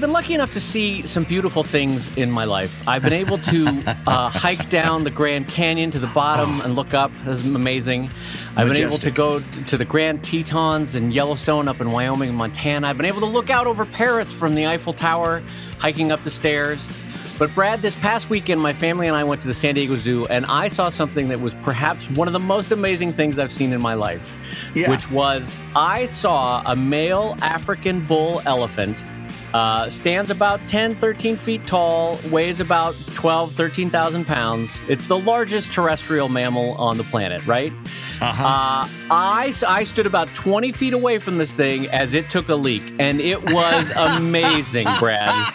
I've been lucky enough to see some beautiful things in my life. I've been able to uh, hike down the Grand Canyon to the bottom and look up. This is amazing. I've been able to go to the Grand Tetons and Yellowstone up in Wyoming and Montana. I've been able to look out over Paris from the Eiffel Tower, hiking up the stairs. But Brad, this past weekend, my family and I went to the San Diego Zoo, and I saw something that was perhaps one of the most amazing things I've seen in my life, Yeah. which was I saw a male African bull elephant. Uh, stands about 10, 13 feet tall, weighs about 12, 13,000 pounds. It's the largest terrestrial mammal on the planet, right? Uh-huh. Uh, I, I stood about 20 feet away from this thing as it took a leak, and it was amazing, Brad.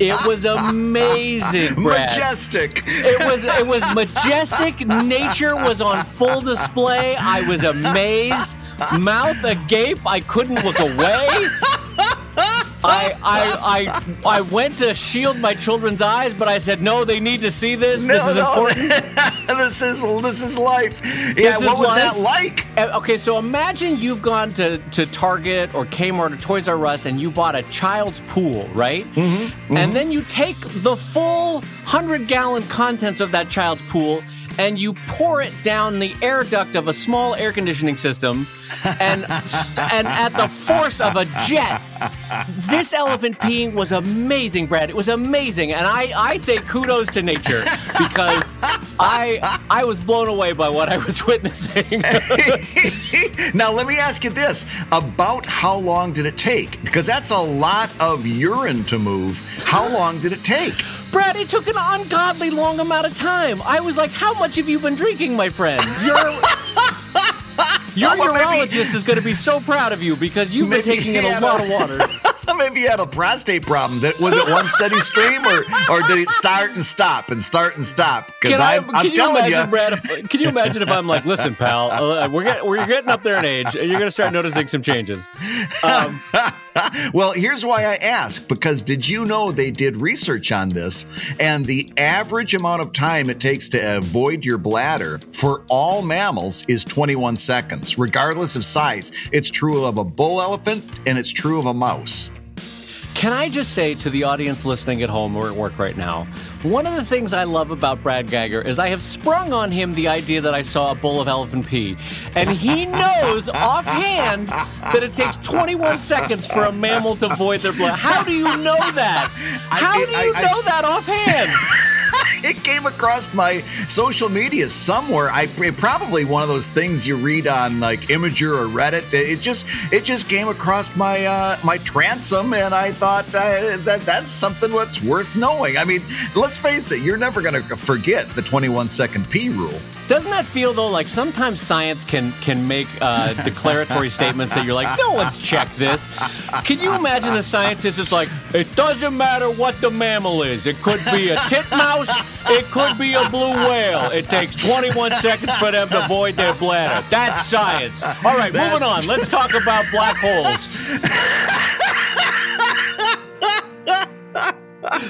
It was amazing, Brad. Majestic. It was it was majestic. Nature was on full display. I was amazed. Mouth agape. I couldn't look away. I, I I I went to shield my children's eyes, but I said no. They need to see this. this is important. this is this is life. Yeah, This what was life. that like? Uh, Okay, so imagine you've gone to, to Target or Kmart or Toys R Us and you bought a child's pool, right? Mm-hmm, And then you take the full 100 gallon contents of that child's pool and you pour it down the air duct of a small air conditioning system and, and at the force of a jet. This elephant peeing was amazing, Brad. It was amazing. And I, I say kudos to nature because I, I was blown away by what I was witnessing. now let me ask you this: about how long did it take? Because that's a lot of urine to move. How long did it take? Brad, it took an ungodly long amount of time. I was like, "How much have you been drinking, my friend?" Your your Well, maybe- urologist is going to be so proud of you because you've been taking in a lot a- of water. Maybe you had a prostate problem. That was it one steady stream, or or did it start and stop and start and stop? Because Can, I, I'm, I'm you telling imagine, you, Brad? If, can you imagine if I'm like, "Listen, pal, uh, we're get, we're getting up there in age, and you're going to start noticing some changes." Um, Well, here's why I ask because did you know they did research on this and the average amount of time it takes to avoid your bladder for all mammals is 21 seconds, regardless of size. It's true of a bull elephant and it's true of a mouse. Can I just say to the audience listening at home or at work right now, one of the things I love about Brad Guigar is I have sprung on him the idea that I saw a bowl of elephant pee. And he knows offhand that it takes 21 seconds for a mammal to void their blood. How do you know that? How do you know that offhand? It came across my social media somewhere. I probably one of those things you read on like Imgur or Reddit. It just it just came across my uh, my transom, and I thought uh, that that's something that's worth knowing. I mean, let's face it, you're never going to forget the 21 second P rule. Doesn't that feel though like sometimes science can can make uh, declaratory statements that you're like, no one's checked this. Can you imagine the scientist is like, it doesn't matter what the mammal is. It could be a titmouse. It could be a blue whale. It takes 21 seconds for them to void their bladder. That's science. All right, moving on. Let's talk about black holes.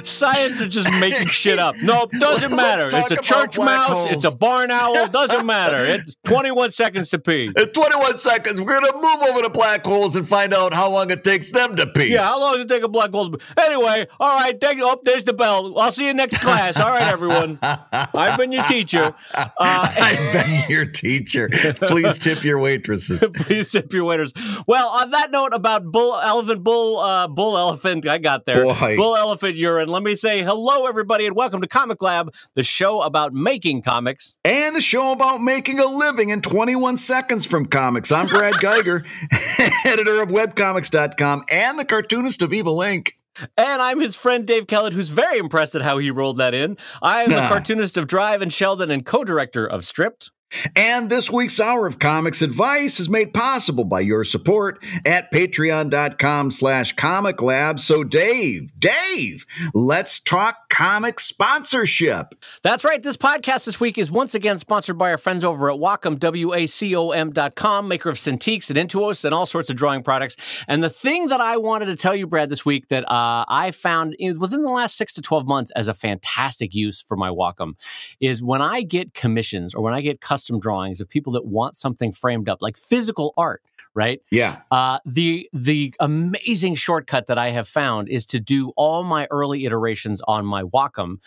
Science are just making shit up. No, doesn't matter. It's a church mouse. holes. It's a barn owl. Doesn't matter. It's 21 seconds to pee. In 21 seconds, we're going to move over to black holes and find out how long it takes them to pee. Yeah, how long does it take a black hole to pee? Anyway, all right, thank you. Oh, there's the bell. I'll see you next class. All right, everyone. I've been your teacher. Uh, I've been your teacher. Please tip your waitresses. Please tip your waiters. Well, on that note about bull, elephant, bull, uh, bull, elephant, I got there. Boy. Bull, elephant, urine. Let me say hello, everybody, and welcome to ComicLab, the show about making comics. And the show about making a living in 21 seconds from comics. I'm Brad Guigar, editor of webcomics.com and the cartoonist of Evil Inc. And I'm his friend Dave Kellett, who's very impressed at how he rolled that in. I am the cartoonist of Drive and Sheldon and co-director of Stripped. And this week's Hour of Comics Advice is made possible by your support at patreon.com slash comic lab. So Dave, Dave, let's talk comic sponsorship. That's right. This podcast this week is once again sponsored by our friends over at Wacom, W-A-C-O-M dot com, maker of Cintiqs and Intuos and all sorts of drawing products. And the thing that I wanted to tell you, Brad, this week that uh, I found within the last six to 12 months as a fantastic use for my Wacom is when I get commissions or when I get custom drawings of people that want something framed up, like physical art, right? Yeah. Uh, the the amazing shortcut that I have found is to do all my early iterations on my Wacom,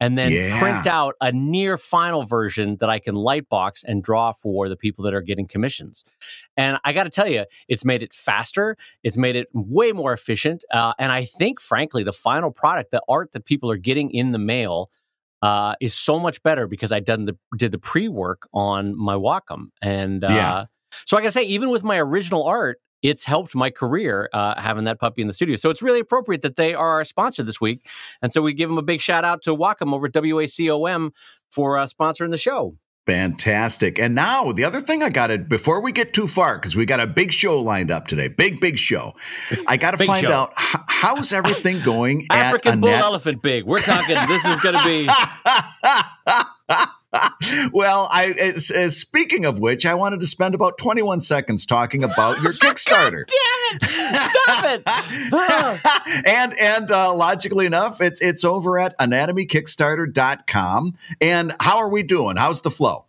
and then Yeah. print out a near final version that I can lightbox and draw for the people that are getting commissions. And I got to tell you, it's made it faster. It's made it way more efficient. Uh, and I think, frankly, the final product, the art that people are getting in the mail, uh, is so much better because I done the did the pre work on my Wacom. And uh, Yeah. so I got to say, even with my original art, it's helped my career uh, having that puppy in the studio. So it's really appropriate that they are our sponsor this week. And so we give them a big shout out to Wacom over at WACOM for uh, sponsoring the show. Fantastic. And now the other thing I got to before we get too far because we got a big show lined up today, big big show. I got to find show. out h- how's everything going at African bull Annette- elephant big. We're talking. this is going to be. well, I as, as speaking of which, I wanted to spend about 21 seconds talking about your Kickstarter. Damn it! Stop it! And and uh, logically enough, it's it's over at anatomykickstarter.com. And how are we doing? How's the flow?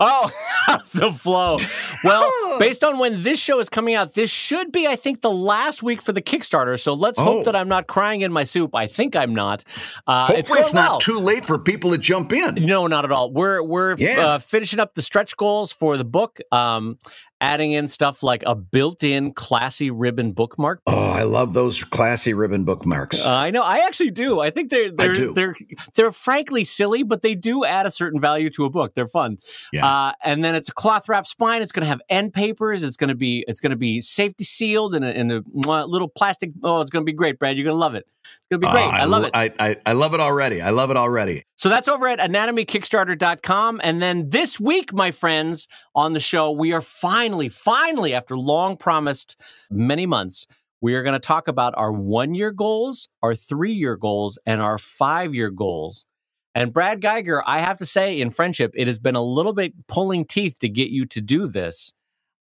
Oh, how's the flow? Well, based on when this show is coming out, this should be, I think, the last week for the Kickstarter. So let's Oh. hope that I'm not crying in my soup. I think I'm not. Uh, Hopefully, it's, going not well. too late for people to jump in. No, not at all. We're we're Yeah. uh, finishing up the stretch goals for the book, um, adding in stuff like a built-in classy ribbon bookmark. Oh, I love those classy ribbon bookmarks. Uh, I know. I actually do. I think they're they're do. they're they're frankly silly, but they do add a certain value to a book. They're fun. Yeah. Uh, and then it's a cloth wrap spine. It's going to have end papers. It's going to be it's going to be safety sealed in a, in a little plastic. Oh, it's going to be great, Brad. You're going to love it. It's going to be great. Oh, I love it. I, I, I love it already. I love it already. So that's over at anatomykickstarter.com. And then this week, my friends, on the show, we are finally, finally, after long promised many months, we are going to talk about our one year goals, our three year goals, and our five year goals. And Brad Guigar, I have to say, in friendship, it has been a little bit pulling teeth to get you to do this.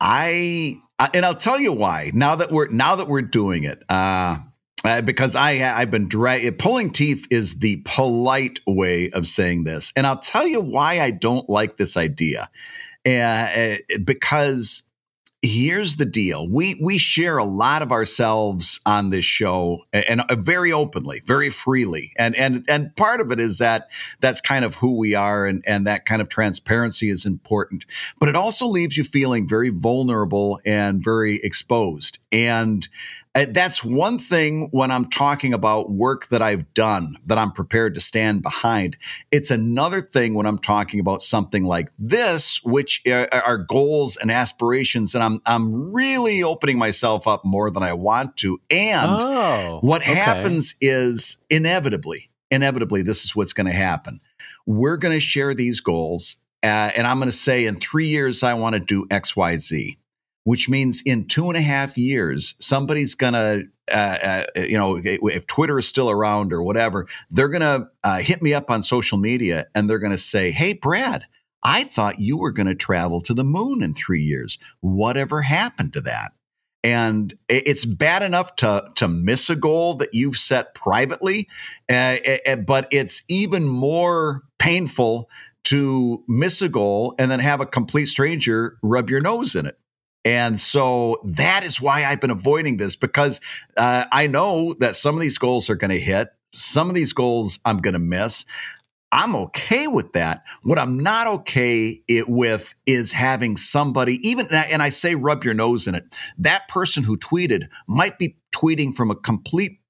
I, I and I'll tell you why. Now that we're now that we're doing it, uh, uh, because I I've been dra- pulling teeth is the polite way of saying this, and I'll tell you why I don't like this idea. Uh, uh, because here's the deal: we we share a lot of ourselves on this show, and, and very openly, very freely, and and and part of it is that that's kind of who we are, and and that kind of transparency is important. But it also leaves you feeling very vulnerable and very exposed, and. Uh, That's one thing when I'm talking about work that I've done that I'm prepared to stand behind. It's another thing when I'm talking about something like this, which are, are goals and aspirations, and I'm I'm really opening myself up more than I want to. And oh, what okay. happens is inevitably, inevitably, this is what's going to happen. We're going to share these goals, uh, and I'm going to say in three years I want to do X, Y, Z, which means in two and a half years somebody's going to, uh, uh, you know, if Twitter is still around or whatever, they're going to uh, hit me up on social media and they're going to say, "Hey, Brad." I thought you were going to travel to the moon in three years. Whatever happened to that? and it's bad enough to to miss a goal that you've set privately, uh, uh, but it's even more painful to miss a goal and then have a complete stranger rub your nose in it. And so that is why I've been avoiding this because uh, I know that some of these goals are going to hit, some of these goals I'm going to miss. I'm okay with that. What I'm not okay it with is having somebody, even, and I say rub your nose in it, that person who tweeted might be tweeting from a complete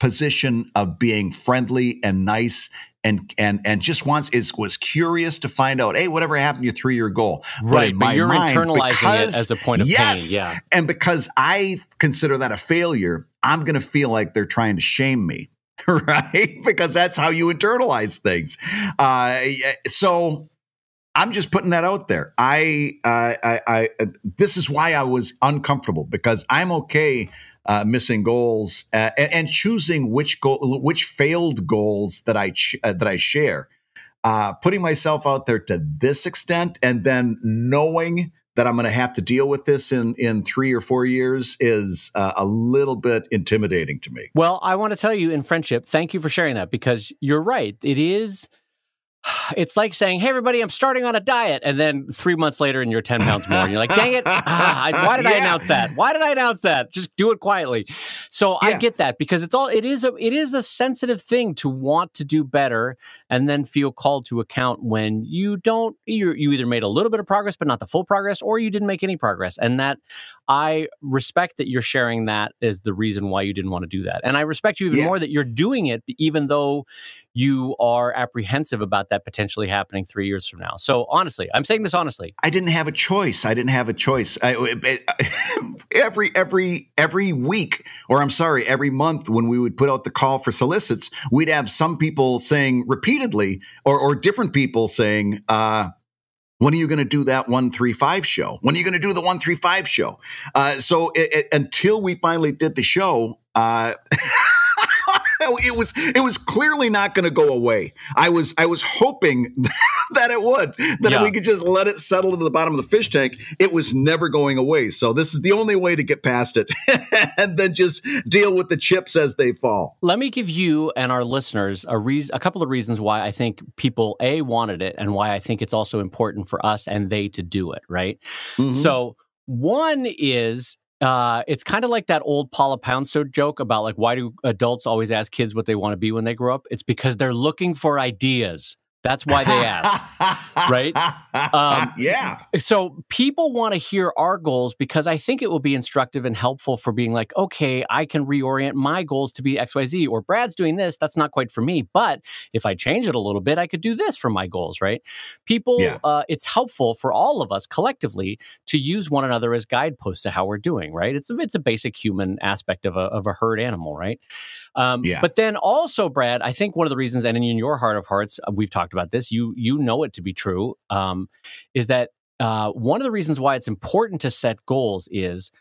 position of being friendly and nice and and and just wants is was curious to find out hey whatever happened to your three year goal? Right, but my you're mind, internalizing because- it as a point of yes, pain. Yeah. and because I consider that a failure, I'm going to feel like they're trying to shame me, right? Because that's how you internalize things. Uh, so I'm just putting that out there. I, I, I, I, this is why I was uncomfortable because I'm okay uh, missing goals uh, and, and choosing which goal, which failed goals that I ch- uh, that I share. Uh, putting myself out there to this extent, and then knowing that I'm going to have to deal with this in in three or four years is uh, a little bit intimidating to me. Well, I want to tell you in friendship, thank you for sharing that because you're right. It is it's like saying, "Hey, everybody, I'm starting on a diet," and then three months later, and you're ten pounds more, and you're like, "Dang it! Ah, I, why did yeah. I announce that? Why did I announce that? Just do it quietly." So yeah. I get that because it's all it is a it is a sensitive thing to want to do better and then feel called to account when you don't. You you either made a little bit of progress, but not the full progress, or you didn't make any progress, and that I respect that you're sharing that as the reason why you didn't want to do that, and I respect you even yeah. more that you're doing it, even though you are apprehensive about that potentially happening three years from now. So honestly, I'm saying this honestly. I didn't have a choice. I didn't have a choice. I, every every every week, or I'm sorry, every month when we would put out the call for solicits, we'd have some people saying repeatedly, or or different people saying. Uh, when are you going to do that 135 show? When are you going to do the 135 show? Uh, so it, it, until we finally did the show, uh, it was it was clearly not going to go away. I was I was hoping that it would that yeah. we could just let it settle to the bottom of the fish tank. It was never going away. So this is the only way to get past it, and then just deal with the chips as they fall. Let me give you and our listeners a reason, a couple of reasons why I think people a wanted it, and why I think it's also important for us and they to do it. Right. Mm-hmm. So one is uh, it's kind of like that old Paula Poundstone joke about like why do adults always ask kids what they want to be when they grow up? It's because they're looking for ideas. That's why they ask, right? Um, yeah. So people want to hear our goals because I think it will be instructive and helpful for being like, okay, I can reorient my goals to be X, Y, Z, or Brad's doing this. That's not quite for me. But if I change it a little bit, I could do this for my goals, right? People, yeah. uh, it's helpful for all of us collectively to use one another as guideposts to how we're doing, right? It's a, it's a basic human aspect of a, of a herd animal, right? Um, yeah. But then also, Brad, I think one of the reasons, and in your heart of hearts, uh, we've talked about this. You you know it to be true. Um, is that uh, one of the reasons why it's important to set goals is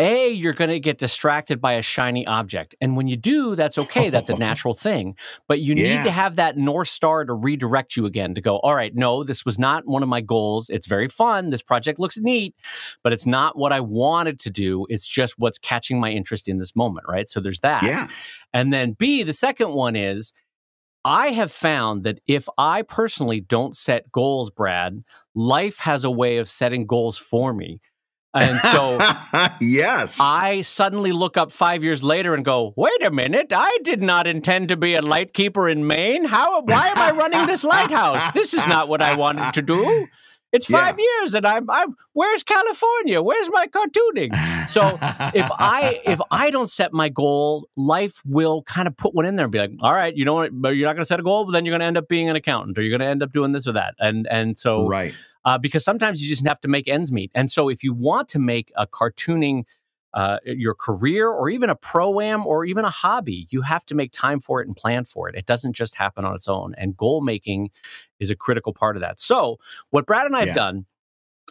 a, you're going to get distracted by a shiny object. And when you do, that's okay. That's a natural thing. But you yeah. need to have that North Star to redirect you again to go, all right, no, this was not one of my goals. It's very fun. This project looks neat, but it's not what I wanted to do. It's just what's catching my interest in this moment, right? So there's that. Yeah. And then B, the second one is, I have found that if I personally don't set goals, Brad, life has a way of setting goals for me. And so, yes, I suddenly look up five years later and go, wait a minute, I did not intend to be a lightkeeper in Maine. How, why am I running this lighthouse? This is not what I wanted to do. It's five yeah. years, and I'm, I'm. Where's California? Where's my cartooning? So if I if I don't set my goal, life will kind of put one in there and be like, all right, you know what? But you're not going to set a goal, but then you're going to end up being an accountant, or you're going to end up doing this or that, and and so right uh, because sometimes you just have to make ends meet. And so if you want to make a cartooning uh, your career or even a pro am or even a hobby, you have to make time for it and plan for it. It doesn't just happen on its own. And goal making is a critical part of that. So, what Brad and I have yeah. done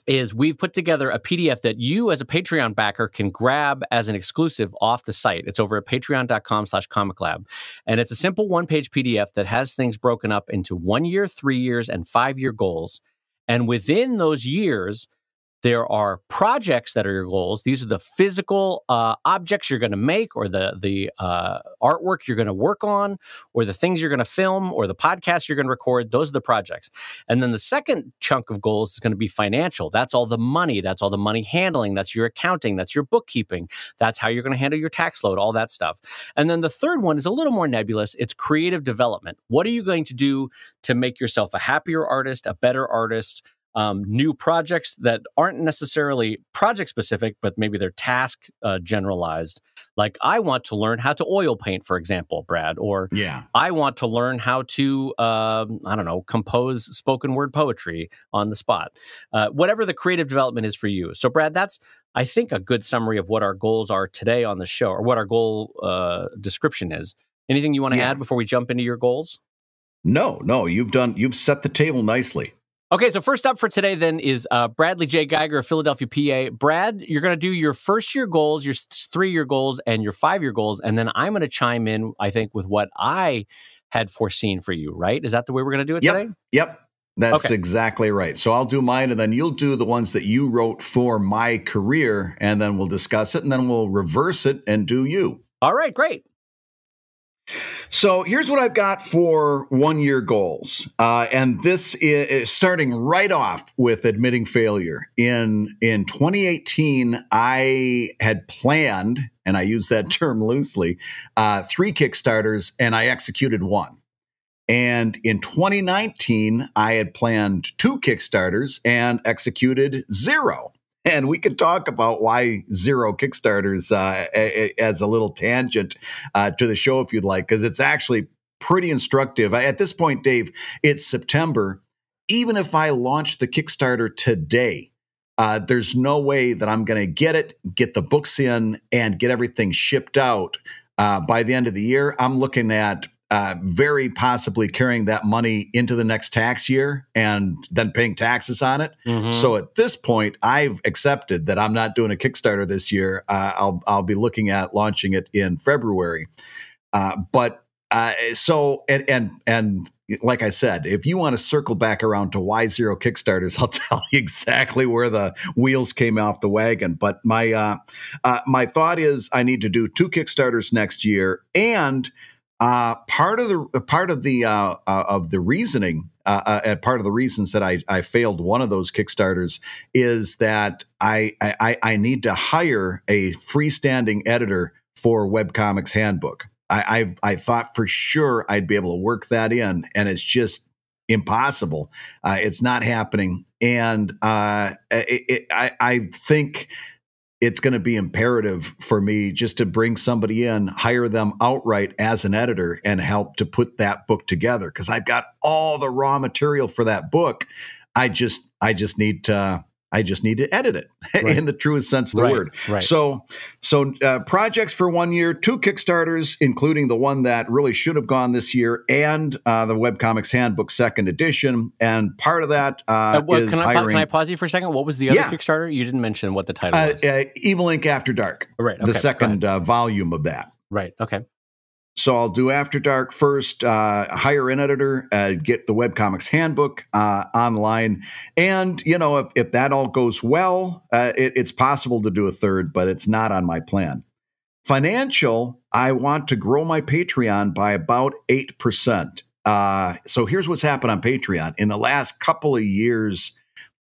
is we've put together a PDF that you as a Patreon backer can grab as an exclusive off the site. It's over at patreon.com slash comic lab. And it's a simple one page PDF that has things broken up into one year, three years, and five year goals. And within those years, there are projects that are your goals. These are the physical uh, objects you're going to make, or the the uh, artwork you're going to work on, or the things you're going to film, or the podcast you're going to record. Those are the projects. And then the second chunk of goals is going to be financial. That's all the money. That's all the money handling. That's your accounting. That's your bookkeeping. That's how you're going to handle your tax load. All that stuff. And then the third one is a little more nebulous. It's creative development. What are you going to do to make yourself a happier artist, a better artist? Um, new projects that aren't necessarily project specific, but maybe they're task uh, generalized. Like I want to learn how to oil paint, for example, Brad, or yeah, I want to learn how to uh, I don't know compose spoken word poetry on the spot. Uh, whatever the creative development is for you. So, Brad, that's I think a good summary of what our goals are today on the show, or what our goal uh, description is. Anything you want to yeah. add before we jump into your goals? No, no, you've done you've set the table nicely. Okay, so first up for today then is uh, Bradley J. Guigar of Philadelphia, PA. Brad, you're going to do your first year goals, your three year goals, and your five year goals, and then I'm going to chime in. I think with what I had foreseen for you. Right? Is that the way we're going to do it yep. today? Yep. That's okay. exactly right. So I'll do mine, and then you'll do the ones that you wrote for my career, and then we'll discuss it, and then we'll reverse it and do you. All right, great. So here's what I've got for one year goals. Uh, and this is starting right off with admitting failure. In, in 2018, I had planned, and I use that term loosely, uh, three Kickstarters, and I executed one. And in 2019, I had planned two Kickstarters and executed zero. And we could talk about why zero Kickstarters uh, as a little tangent uh, to the show if you'd like, because it's actually pretty instructive. At this point, Dave, it's September. Even if I launch the Kickstarter today, uh, there's no way that I'm going to get it, get the books in, and get everything shipped out uh, by the end of the year. I'm looking at uh, very possibly carrying that money into the next tax year and then paying taxes on it. Mm-hmm. So at this point, I've accepted that I'm not doing a Kickstarter this year. Uh, I'll I'll be looking at launching it in February. Uh, but uh, so and and and like I said, if you want to circle back around to why zero Kickstarters, I'll tell you exactly where the wheels came off the wagon. But my uh, uh, my thought is, I need to do two Kickstarters next year, and uh, part of the part of the uh, uh, of the reasoning, uh, uh part of the reasons that I, I failed one of those kickstarters is that I, I I need to hire a freestanding editor for Webcomics Handbook. I, I, I thought for sure I'd be able to work that in, and it's just impossible. Uh, it's not happening, and it, it, I I think it's going to be imperative for me just to bring somebody in, hire them outright as an editor and help to put that book together because I've got all the raw material for that book. I just I just need to I just need to edit it right. in the truest sense of the right, word. Right. So, so uh, projects for one year, two Kickstarters, including the one that really should have gone this year, and uh, the Webcomics Handbook Second Edition. And part of that uh, uh well, is can I, hiring. Can I pause you for a second? What was the other yeah. Kickstarter? You didn't mention what the title uh, was. Uh, Evil Inc. After Dark. Right. Okay, the second volume of that. Right. Okay. So I'll do After Dark first, uh, hire an editor, uh, get the webcomics handbook uh, online. And, you know, if, if that all goes well, uh, it, it's possible to do a third, but it's not on my plan. Financial, I want to grow my Patreon by about 8%. Uh, so here's what's happened on Patreon. In the last couple of years,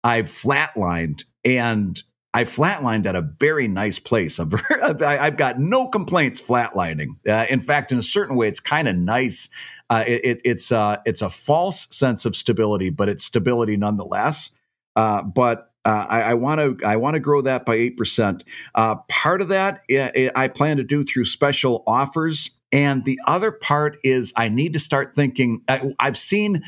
I've flatlined and I flatlined at a very nice place. i have got no complaints flatlining. Uh, in fact, in a certain way, it's kind of nice. Uh, it, it, it's uh, it's a false sense of stability, but it's stability nonetheless. Uh, but uh, I want to I want to grow that by eight percent. Uh, part of that I plan to do through special offers, and the other part is I need to start thinking. I, I've seen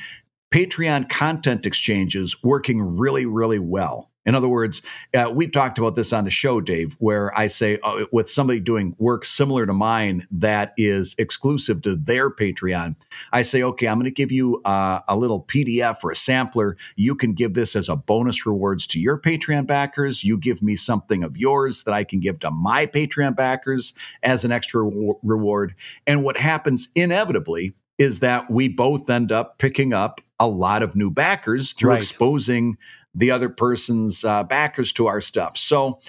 Patreon content exchanges working really really well. In other words, uh, we've talked about this on the show, Dave, where I say uh, with somebody doing work similar to mine that is exclusive to their Patreon, I say, okay, I'm going to give you uh, a little PDF or a sampler. You can give this as a bonus rewards to your Patreon backers. You give me something of yours that I can give to my Patreon backers as an extra re- reward. And what happens inevitably is that we both end up picking up a lot of new backers through right. exposing the other person's uh, backers to our stuff. So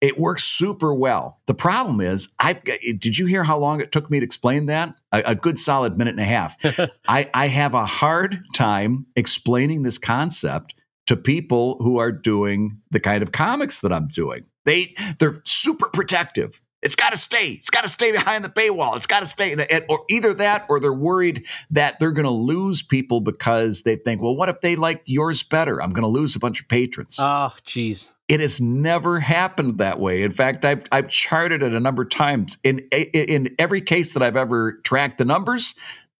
it works super well. The problem is, I've did you hear how long it took me to explain that? A, a good solid minute and a half. I, I have a hard time explaining this concept to people who are doing the kind of comics that I'm doing. They they're super protective. It's got to stay. It's got to stay behind the paywall. It's got to stay. Or either that, or they're worried that they're going to lose people because they think, well, what if they like yours better? I'm going to lose a bunch of patrons. Oh, geez. It has never happened that way. In fact, I've I've charted it a number of times. In in every case that I've ever tracked the numbers,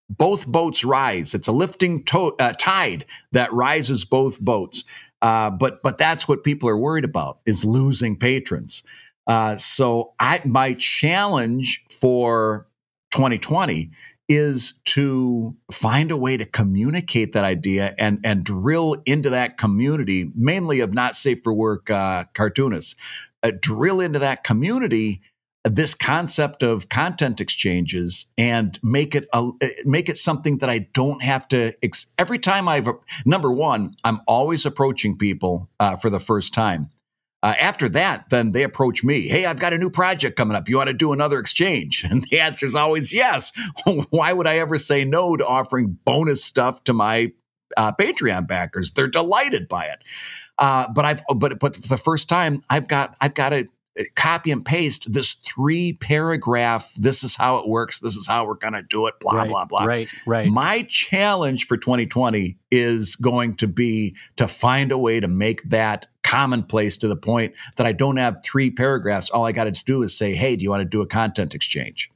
both boats rise. It's a lifting to- uh, tide that rises both boats. Uh, but but that's what people are worried about is losing patrons. Uh, so I, my challenge for 2020 is to find a way to communicate that idea and and drill into that community, mainly of not safe for work uh, cartoonists. Uh, drill into that community this concept of content exchanges and make it a, make it something that I don't have to. Every time I've number one, I'm always approaching people uh, for the first time. Uh, after that, then they approach me. Hey, I've got a new project coming up. You want to do another exchange? And the answer is always yes. Why would I ever say no to offering bonus stuff to my uh, Patreon backers? They're delighted by it. Uh, but I've but but for the first time, I've got I've got to copy and paste this three paragraph. This is how it works. This is how we're going to do it. Blah right, blah blah. Right, right. My challenge for 2020 is going to be to find a way to make that commonplace to the point that I don't have three paragraphs. All I got to do is say, "Hey, do you want to do a content exchange?"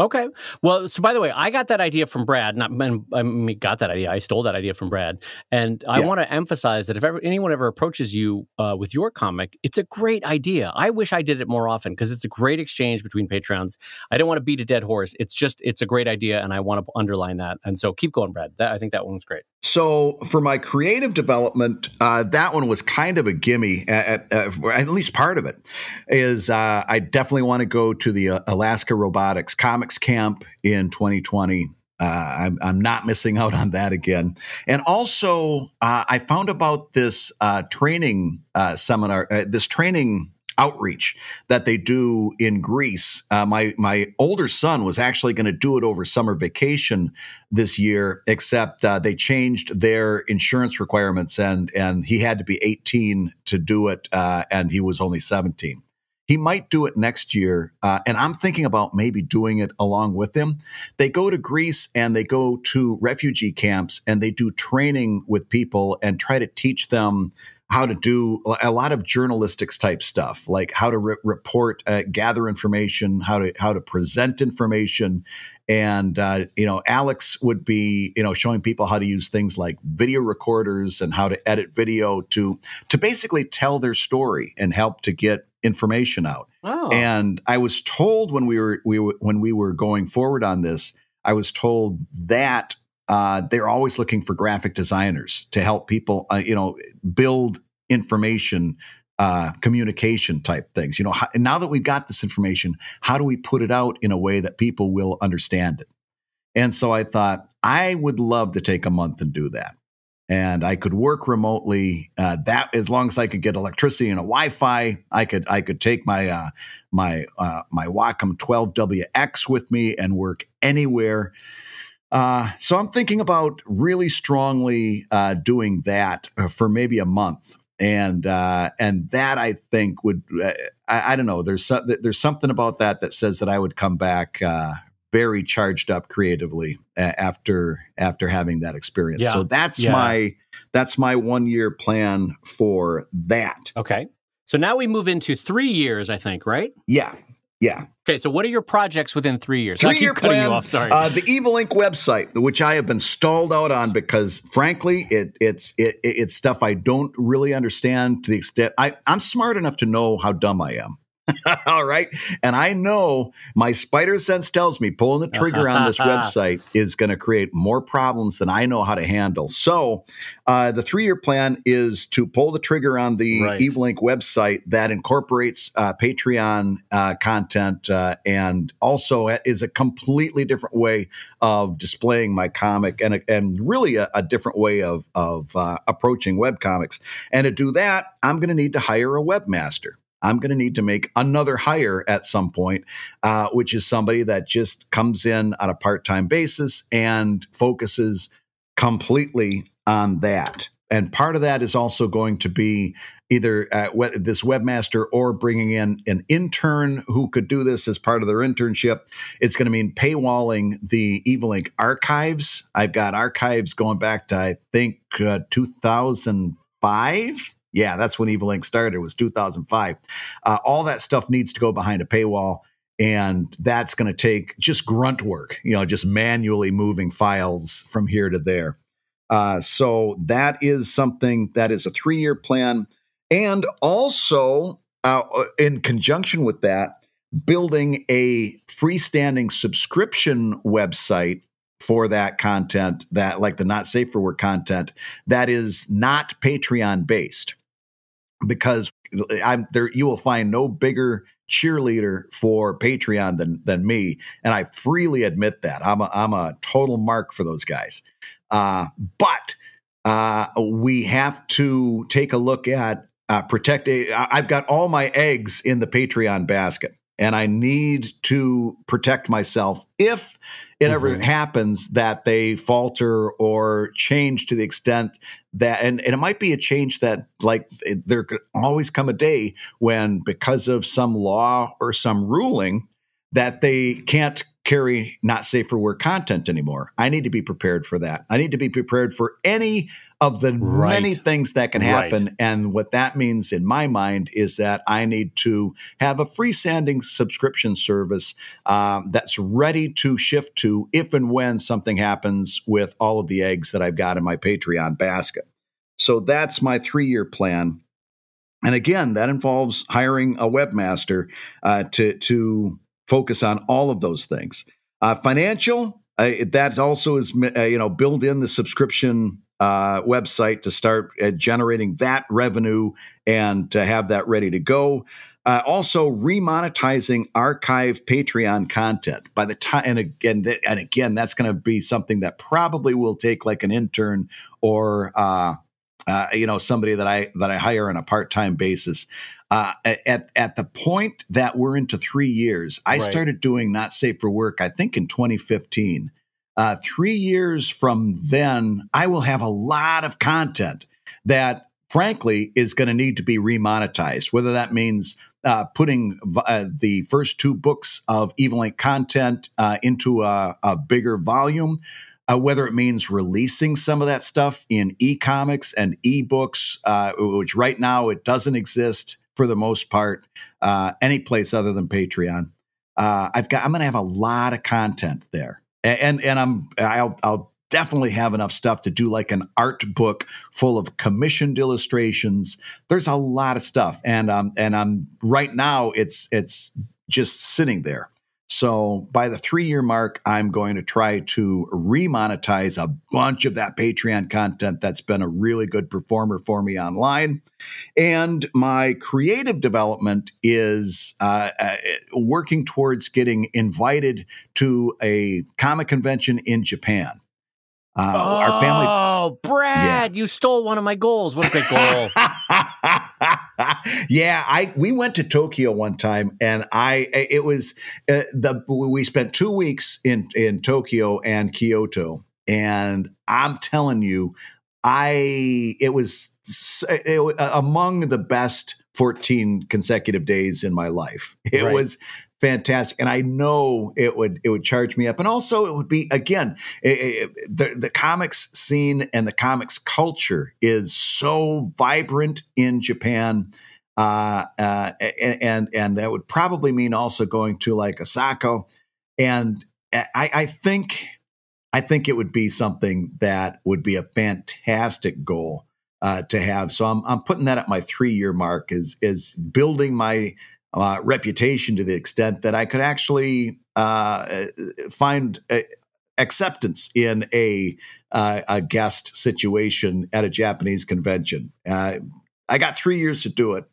Okay. Well, so by the way, I got that idea from Brad. Not I mean, got that idea. I stole that idea from Brad, and I yeah. want to emphasize that if ever anyone ever approaches you uh, with your comic, it's a great idea. I wish I did it more often because it's a great exchange between patrons. I don't want to beat a dead horse. It's just it's a great idea, and I want to underline that. And so keep going, Brad. That, I think that one was great. So for my creative development, uh, that one was kind of a gimme. At, at, at least part of it is uh, I definitely want to go to the uh, Alaska Robotics Camp in 2020. Uh, I'm, I'm, not missing out on that again. And also, uh, I found about this uh, training seminar, this training outreach that they do in Greece. Uh, my my older son was actually going to do it over summer vacation this year, except uh, they changed their insurance requirements, and and he had to be 18 to do it, uh, and he was only 17. He might do it next year, uh, and I'm thinking about maybe doing it along with him. They go to Greece and they go to refugee camps and they do training with people and try to teach them how to do a lot of journalistics type stuff, like how to re- report, uh, gather information, how to how to present information, and uh, you know, Alex would be you know showing people how to use things like video recorders and how to edit video to to basically tell their story and help to get information out. Oh. And I was told when we were we were, when we were going forward on this, I was told that uh, they're always looking for graphic designers to help people, uh, you know, build information, uh, communication type things. You know, how, now that we've got this information, how do we put it out in a way that people will understand it? And so I thought I would love to take a month and do that. And I could work remotely. Uh, that as long as I could get electricity and a Wi-Fi, I could I could take my uh, my uh, my Wacom 12WX with me and work anywhere. Uh, so I'm thinking about really strongly uh, doing that uh, for maybe a month, and and that I think would I, I, don't know. There's so, there's something about that that says that I would come back very charged up creatively after after having that experience. Yeah. So that's yeah. my that's my one year plan for that. Okay. So now we move into three years, I think, right? Yeah. Yeah. Okay, so what are your projects within three years? Three year plan. Off, sorry. Uh, the Evil Inc. website, which I have been stalled out on because, frankly, it, it's it, it's stuff I don't really understand to the extent I, I'm smart enough to know how dumb I am. All right. And I know my spider sense tells me pulling the trigger on this website is going to create more problems than I know how to handle. So, uh, the three year plan is to pull the trigger on the right. Evil Inc. website that incorporates uh, Patreon uh, content uh, and also is a completely different way of displaying my comic and, and really a, a different way of, of uh, approaching web comics. And to do that, I'm going to need to hire a webmaster. I'm going to need to make another hire at some point, uh, which is somebody that just comes in on a part time basis and focuses completely on that. And part of that is also going to be either uh, this webmaster or bringing in an intern who could do this as part of their internship. It's going to mean paywalling the Evil Inc. archives. I've got archives going back to, I think, uh, 2005 yeah, that's when Evil Inc. started. Was 2005. Uh, all that stuff needs to go behind a paywall. And that's going to take just grunt work, you know, just manually moving files from here to there. Uh, so that is something that is a three year plan. And also, uh, in conjunction with that, building a freestanding subscription website for that content that like the not safe for work content that is not patreon based because I'm there. You will find no bigger cheerleader for Patreon than than me, and I freely admit that I'm a, I'm a total mark for those guys. Uh, but uh, we have to take a look at uh, protect. I've got all my eggs in the Patreon basket, and I need to protect myself if it mm-hmm. ever happens that they falter or change to the extent that, and, and it might be a change that, like, there could always come a day when, because of some law or some ruling, that they can't carry not safe for work content anymore. I need to be prepared for that. I need to be prepared for any of the right. many things that can happen. Right. And what that means in my mind is that I need to have a freestanding subscription service um, that's ready to shift to if and when something happens with all of the eggs that I've got in my Patreon basket. So that's my three year plan. And again, that involves hiring a webmaster uh, to to focus on all of those things. Uh, financial, uh, that also is uh, you know build in the subscription uh, website to start uh, generating that revenue and to have that ready to go. Uh, also, remonetizing archive Patreon content by the time, and again, th- and again, that's going to be something that probably will take like an intern or uh, uh, you know somebody that I that I hire on a part time basis. Uh, at at the point that we're into three years, I right. started doing not safe for work. I think in 2015. Uh, three years from then, I will have a lot of content that, frankly, is going to need to be remonetized. Whether that means uh, putting uh, the first two books of Evil Inc content uh, into a, a, bigger volume, uh, whether it means releasing some of that stuff in e-comics and e-books, uh, which right now it doesn't exist for the most part any place other than Patreon. I've got. I'm going to have a lot of content there and and I'm I'll I'll definitely have enough stuff to do like an art book full of commissioned illustrations. There's a lot of stuff, and um and I'm right now it's it's just sitting there. So by the three year mark, I'm going to try to remonetize a bunch of that Patreon content that's been a really good performer for me online. And my creative development is uh, uh, working towards getting invited to a comic convention in Japan. Uh, oh, our family. Oh, Brad, yeah. you stole one of my goals. What a great goal! yeah, I we went to Tokyo one time, and I eh, it was uh, the we spent two weeks in in Tokyo and Kyoto, and I'm telling you, I it was eh, it, among the best 14 consecutive days in my life. It right. was fantastic. And i know it would it would charge me up. And also it would be again it, it, the the comics scene and the comics culture is so vibrant in japan uh, uh, and, and that would probably mean also going to like osaka. And i i think i think it would be something that would be a fantastic goal uh, to have. So i'm i'm putting that at my three year mark is is building my uh, reputation to the extent that I could actually uh, find acceptance in a uh, a guest situation at a Japanese convention. Uh, I got three years to do it.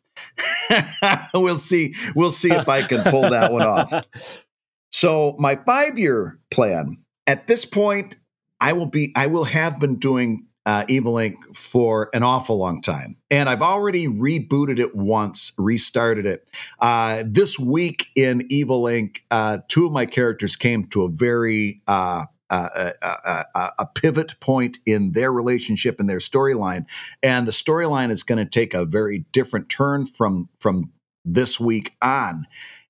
we'll see. We'll see if I can pull that one off. So my five year plan at this point, I will be. I will have been doing uh, Evil Inc for an awful long time. And I've already rebooted it once, restarted it. Uh, this week in Evil Inc, uh, two of my characters came to a very uh, uh, uh, a pivot point in their relationship and their storyline, and the storyline is going to take a very different turn from from this week on.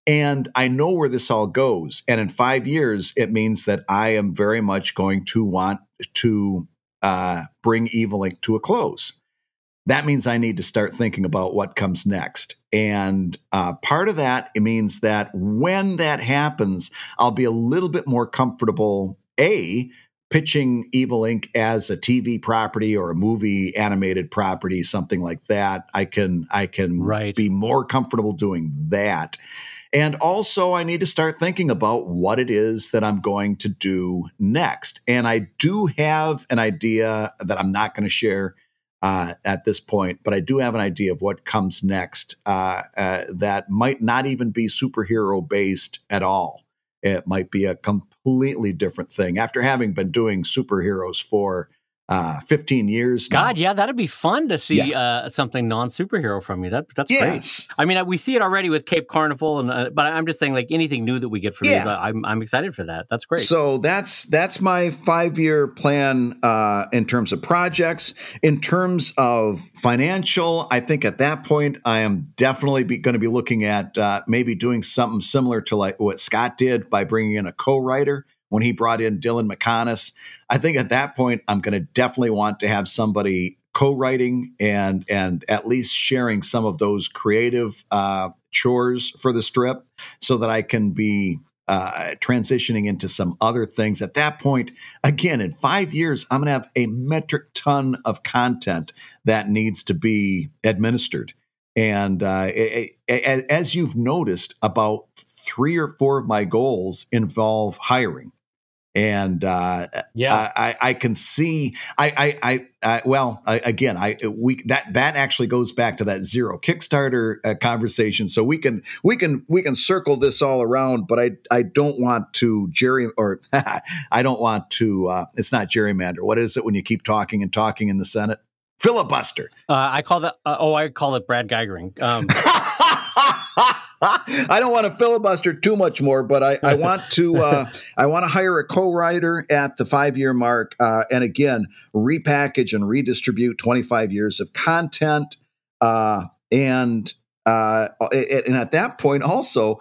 And I know where this all goes. And in five years, it means that I am very much going to want to uh, bring Evil Inc to a close. That means I need to start thinking about what comes next. And uh, part of that it means that when that happens, I'll be a little bit more comfortable, A, pitching Evil Inc as a TV property or a movie animated property, something like that. I can I can right. be more comfortable doing that. And also, I need to start thinking about what it is that I'm going to do next. And I do have an idea that I'm not going to share uh, at this point, but I do have an idea of what comes next uh, uh, that might not even be superhero based at all. It might be a completely different thing. After having been doing superheroes for uh, 15 years. Now. God, yeah, that'd be fun to see yeah. uh, something non superhero from you. That that's yes. great. I mean, we see it already with Cape Carnival, and uh, but I'm just saying, like anything new that we get from yeah. you, I'm I'm excited for that. That's great. So that's that's my five year plan uh, in terms of projects. In terms of financial, I think at that point I am definitely going to be looking at uh, maybe doing something similar to like what Scott did by bringing in a co-writer when he brought in Dylan Meconis. I think at that point, I'm going to definitely want to have somebody co-writing and and at least sharing some of those creative uh, chores for the strip, so that I can be uh, transitioning into some other things. At that point, again, in five years, I'm going to have a metric ton of content that needs to be administered. And uh, it, it, as you've noticed, about three or four of my goals involve hiring and uh, yeah, I, I, can see. I, I, I, well, I, again, I we that that actually goes back to that zero Kickstarter uh, conversation. So we can we can we can circle this all around, but I I don't want to Jerry or I don't want to. Uh, it's not gerrymander. What is it when you keep talking and talking in the Senate? Filibuster. Uh, I call that. Uh, oh, I call it Brad Guigaring. Um. I don't want to filibuster too much more, but I, I want to uh, I want to hire a co-writer at the five year mark, uh, and again repackage and redistribute 25 years of content, uh, and uh, and at that point also,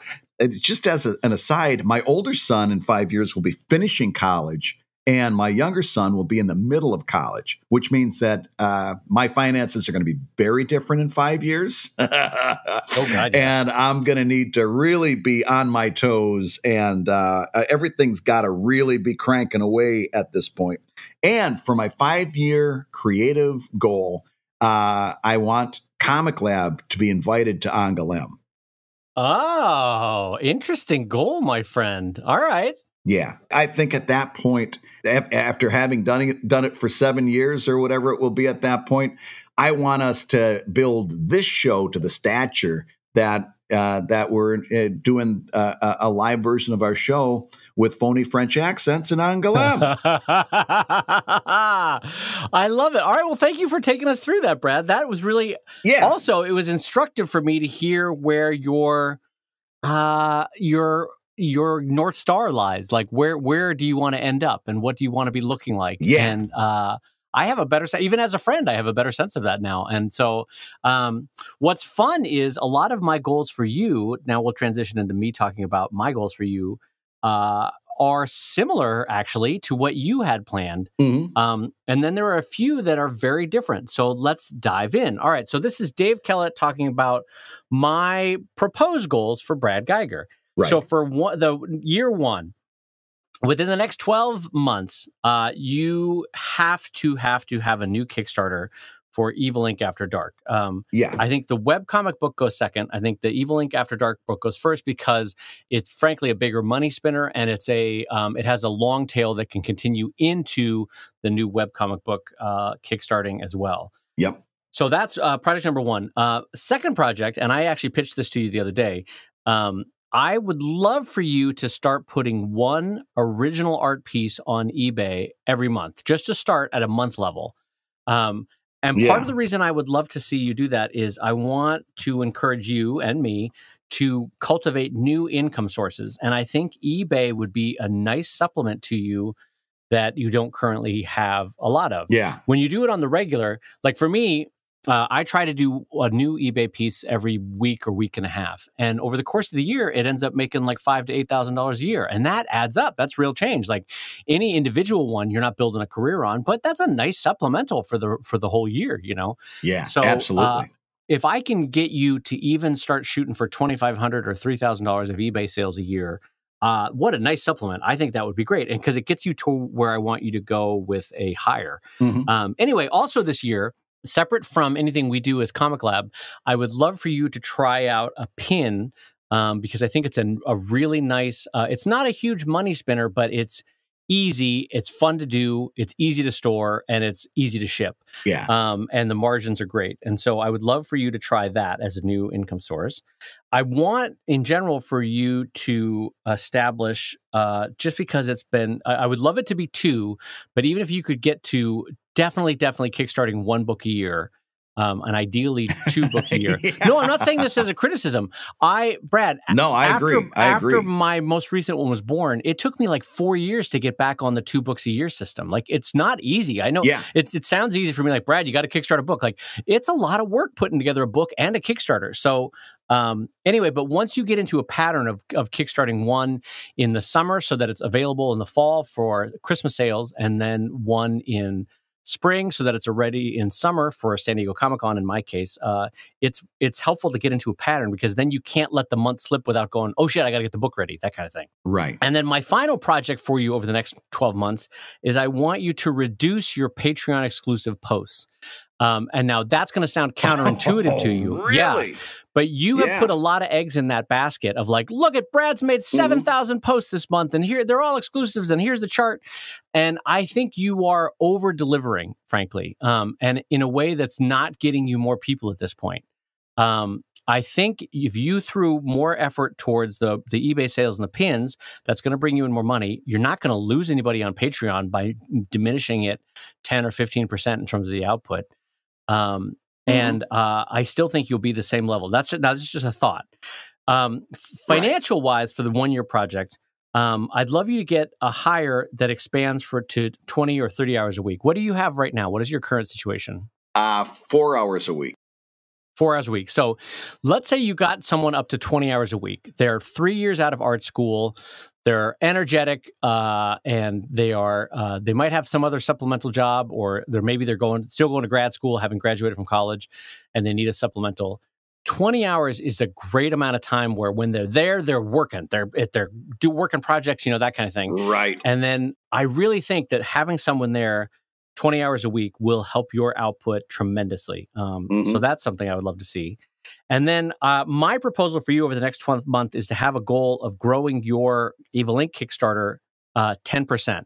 just as a, an aside, my older son in five years will be finishing college and my younger son will be in the middle of college, which means that uh, my finances are going to be very different in five years. oh, God, yeah. And I'm going to need to really be on my toes, and uh, everything's got to really be cranking away at this point. And for my five year creative goal, uh, I want ComicLab to be invited to Angoulême. Oh, interesting goal, my friend. All right. Yeah, I think at that point, after having done it, done it for seven years or whatever it will be at that point, I want us to build this show to the stature that uh, that we're uh, doing uh, a live version of our show with phony French accents in Angoulême. I love it. All right. Well, thank you for taking us through that, Brad. That was really yeah. Also, it was instructive for me to hear where your uh, your your north star lies like where where do you want to end up and what do you want to be looking like yeah and uh I have a better sense, even as a friend, I have a better sense of that now. And so, um, what's fun is a lot of my goals for you. Now we'll transition into me talking about my goals for you. Uh, are similar actually to what you had planned. Mm-hmm. Um, and then there are a few that are very different. So let's dive in. All right. So this is Dave Kellett talking about my proposed goals for Brad Guigar. Right. So for one, the year one, within the next 12 months, uh, you have to have to have a new Kickstarter for Evil Inc. After Dark. Um, yeah, I think the web comic book goes second. I think the Evil Inc. After Dark book goes first because it's frankly a bigger money spinner and it's a um, it has a long tail that can continue into the new web comic book uh, kickstarting as well. Yep. So that's uh, project number one. Uh, second project, and I actually pitched this to you the other day. Um, I would love for you to start putting one original art piece on eBay every month, just to start at a month level. Um, and yeah. part of the reason I would love to see you do that is I want to encourage you and me to cultivate new income sources. And I think eBay would be a nice supplement to you that you don't currently have a lot of. Yeah. When you do it on the regular, like for me, uh, I try to do a new eBay piece every week or week and a half, and over the course of the year, it ends up making like five to eight thousand dollars a year, and that adds up. That's real change. Like any individual one, you're not building a career on, but that's a nice supplemental for the for the whole year. You know? Yeah. So uh, absolutely. Uh, if I can get you to even start shooting for twenty five hundred or three thousand dollars of eBay sales a year, uh, what a nice supplement. I think that would be great. And because it gets you to where I want you to go with a hire. Mm-hmm. Um, anyway, also this year, separate from anything we do as ComicLab, I would love for you to try out a pin um, because I think it's a, a really nice. Uh, it's not a huge money spinner, but it's easy. It's fun to do. It's easy to store, and it's easy to ship. Yeah. Um, and the margins are great. And so I would love for you to try that as a new income source. I want, in general, for you to establish, uh, just because it's been. I, I would love it to be two, but even if you could get to definitely, definitely kickstarting one book a year um, and ideally two book a year. yeah. No, I'm not saying this as a criticism. I, Brad, no, I after, agree. I after agree. my most recent one was born, it took me like four years to get back on the two books a year system. Like it's not easy. I know yeah. it's it sounds easy for me. Like Brad, you got to kickstart a book. Like it's a lot of work putting together a book and a Kickstarter. So um, anyway, but once you get into a pattern of, of kickstarting one in the summer so that it's available in the fall for Christmas sales, and then one in spring so that it's already in summer for a San Diego Comic Con. In my case, uh, it's it's helpful to get into a pattern because then you can't let the month slip without going, oh shit, I got to get the book ready, that kind of thing. Right. And then my final project for you over the next twelve months is I want you to reduce your Patreon exclusive posts. Um, and now that's going to sound counterintuitive oh, to you. Really? Yeah. But you have yeah. put a lot of eggs in that basket of like, look at Brad's made 7,000 mm-hmm. posts this month and here they're all exclusives and here's the chart. And I think you are over delivering, frankly, um, and in a way that's not getting you more people at this point. Um, I think if you threw more effort towards the the eBay sales and the pins, that's going to bring you in more money. You're not going to lose anybody on Patreon by diminishing it 10 or 15% in terms of the output. Um, Mm-hmm. and uh, I still think you'll be the same level. That's just, that's just a thought. Um, financial wise, for the one year project, um, I'd love you to get a hire that expands for to twenty or thirty hours a week. What do you have right now? What is your current situation? Uh, four hours a week. Four hours a week. So let's say you got someone up to 20 hours a week. They're three years out of art school. They're energetic uh, and they are uh, they might have some other supplemental job or they're maybe they're going still going to grad school having graduated from college and they need a supplemental. 20 hours is a great amount of time where when they're there they're working. They're they're do working projects you know that kind of thing. Right. And then i really think that having someone there 20 hours a week will help your output tremendously um, mm-hmm. so that's something i would love to see and then uh, my proposal for you over the next 12 month is to have a goal of growing your Evil Inc. Kickstarter uh, 10%.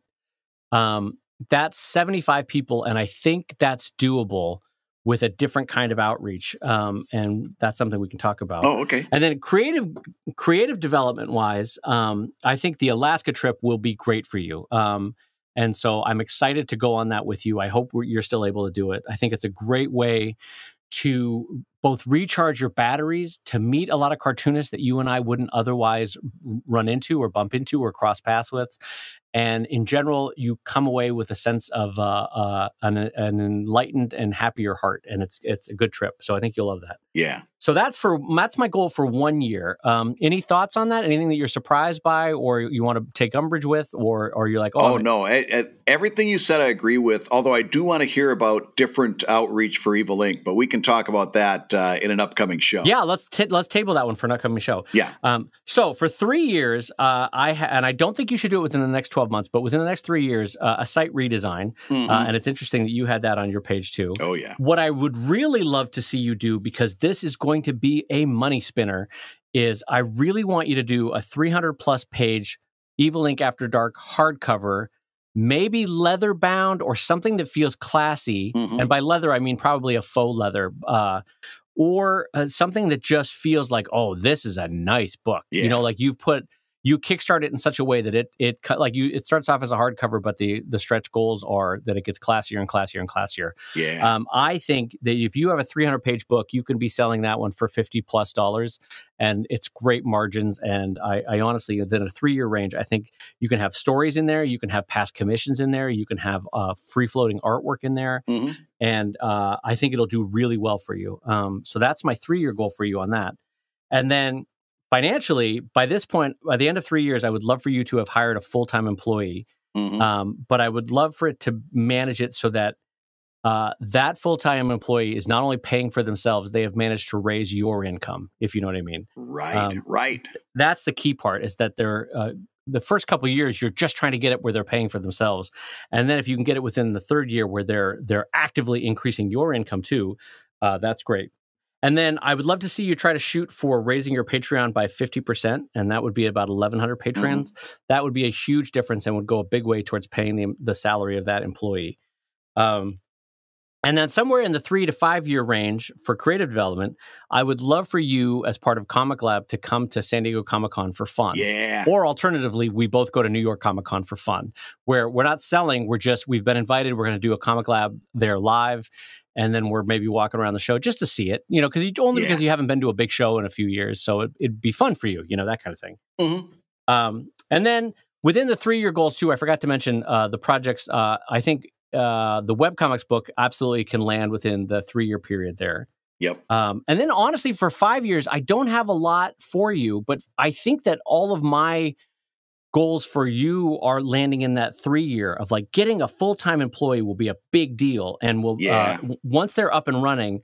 Um, that's 75 people, and I think that's doable with a different kind of outreach. Um, and that's something we can talk about. Oh, okay. And then creative creative development wise, um, I think the Alaska trip will be great for you. And so I'm excited to go on that with you. I hope you're still able to do it. I think it's a great way to both recharge your batteries to meet a lot of cartoonists that you and I wouldn't otherwise run into or bump into or cross paths with, and in general, you come away with a sense of uh, uh, an, an, enlightened and happier heart, and it's it's a good trip. So I think you'll love that. Yeah. So that's for that's my goal for one year. Um, any thoughts on that? Anything that you're surprised by, or you want to take umbrage with, or or you're like, oh, oh no, I, I, everything you said I agree with. Although I do want to hear about different outreach for Evil Inc., but we can talk about that uh, in an upcoming show. Yeah, let's t- let's table that one for an upcoming show. Yeah. Um, so for three years, uh, I ha- and I don't think you should do it within the next 12 months, but within the next three years, uh, a site redesign. Mm-hmm. Uh, and it's interesting that you had that on your page too. Oh, yeah. What I would really love to see you do, because this is going to be a money spinner, is I really want you to do a 300 plus page Evil Inc. After Dark hardcover maybe leather bound or something that feels classy. Mm-hmm. And by leather, I mean probably a faux leather, uh, or uh, something that just feels like, oh, this is a nice book. Yeah. You know, like you've put you kickstart it in such a way that it it like you it starts off as a hardcover, but the the stretch goals are that it gets classier and classier and classier. Yeah. Um, I think that if you have a 300 page book, you can be selling that one for 50 plus dollars, and it's great margins. And I, I honestly, within a three year range, I think you can have stories in there, you can have past commissions in there, you can have uh, free floating artwork in there, mm-hmm. and uh, I think it'll do really well for you. Um, so that's my three year goal for you on that. And then financially, by this point, by the end of three years, I would love for you to have hired a full time employee. Mm-hmm. Um, but I would love for it to manage it so that uh, that full time employee is not only paying for themselves, they have managed to raise your income, if you know what I mean. Right, um, right. That's the key part is that they're. Uh, the first couple years you're just trying to get it where they're paying for themselves and then if you can get it within the third year where they're they're actively increasing your income too uh, that's great and then I would love to see you try to shoot for raising your Patreon by 50%, and that would be about 1,100 patrons. Mm-hmm. That would be a huge difference and would go a big way towards paying the, the salary of that employee. Um, And then somewhere in the three to five year range for creative development, I would love for you, as part of ComicLab, to come to San Diego Comic Con for fun. Yeah. Or alternatively, we both go to New York Comic Con for fun, where we're not selling, we're just, we've been invited. We're going to do a ComicLab there live. And then we're maybe walking around the show just to see it, you know, because you only Yeah. because you haven't been to a big show in a few years. So it, it'd be fun for you, you know, that kind of thing. Mhm. Um, and then within the three year goals, too, I forgot to mention uh, the projects. Uh, I think uh, the webcomics book absolutely can land within the three year period there. Yep. Um, and then honestly, for five years, I don't have a lot for you, but I think that all of my goals for you are landing in that three year of like getting a full time employee will be a big deal. And will, Yeah. uh, once they're up and running,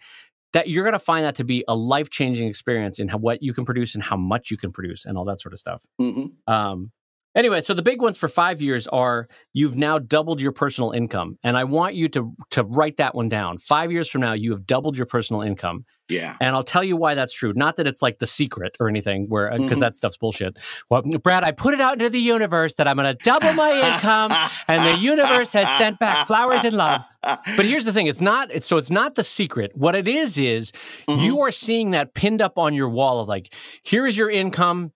that you're going to find that to be a life changing experience in how, what you can produce and how much you can produce and all that sort of stuff. Mhm. Um, anyway, so the big ones for five years are you've now doubled your personal income, and I want you to to write that one down. Five years from now, you have doubled your personal income, Yeah. and I'll tell you why that's true. Not that it's like the secret or anything, where because Mhm. that stuff's bullshit. Well, Brad, I put it out into the universe that I'm going to double my income, and the universe has sent back flowers and love. But here's the thing: it's not. It's so it's not the secret. What it is is Mhm. you are seeing that pinned up on your wall of like, here is your income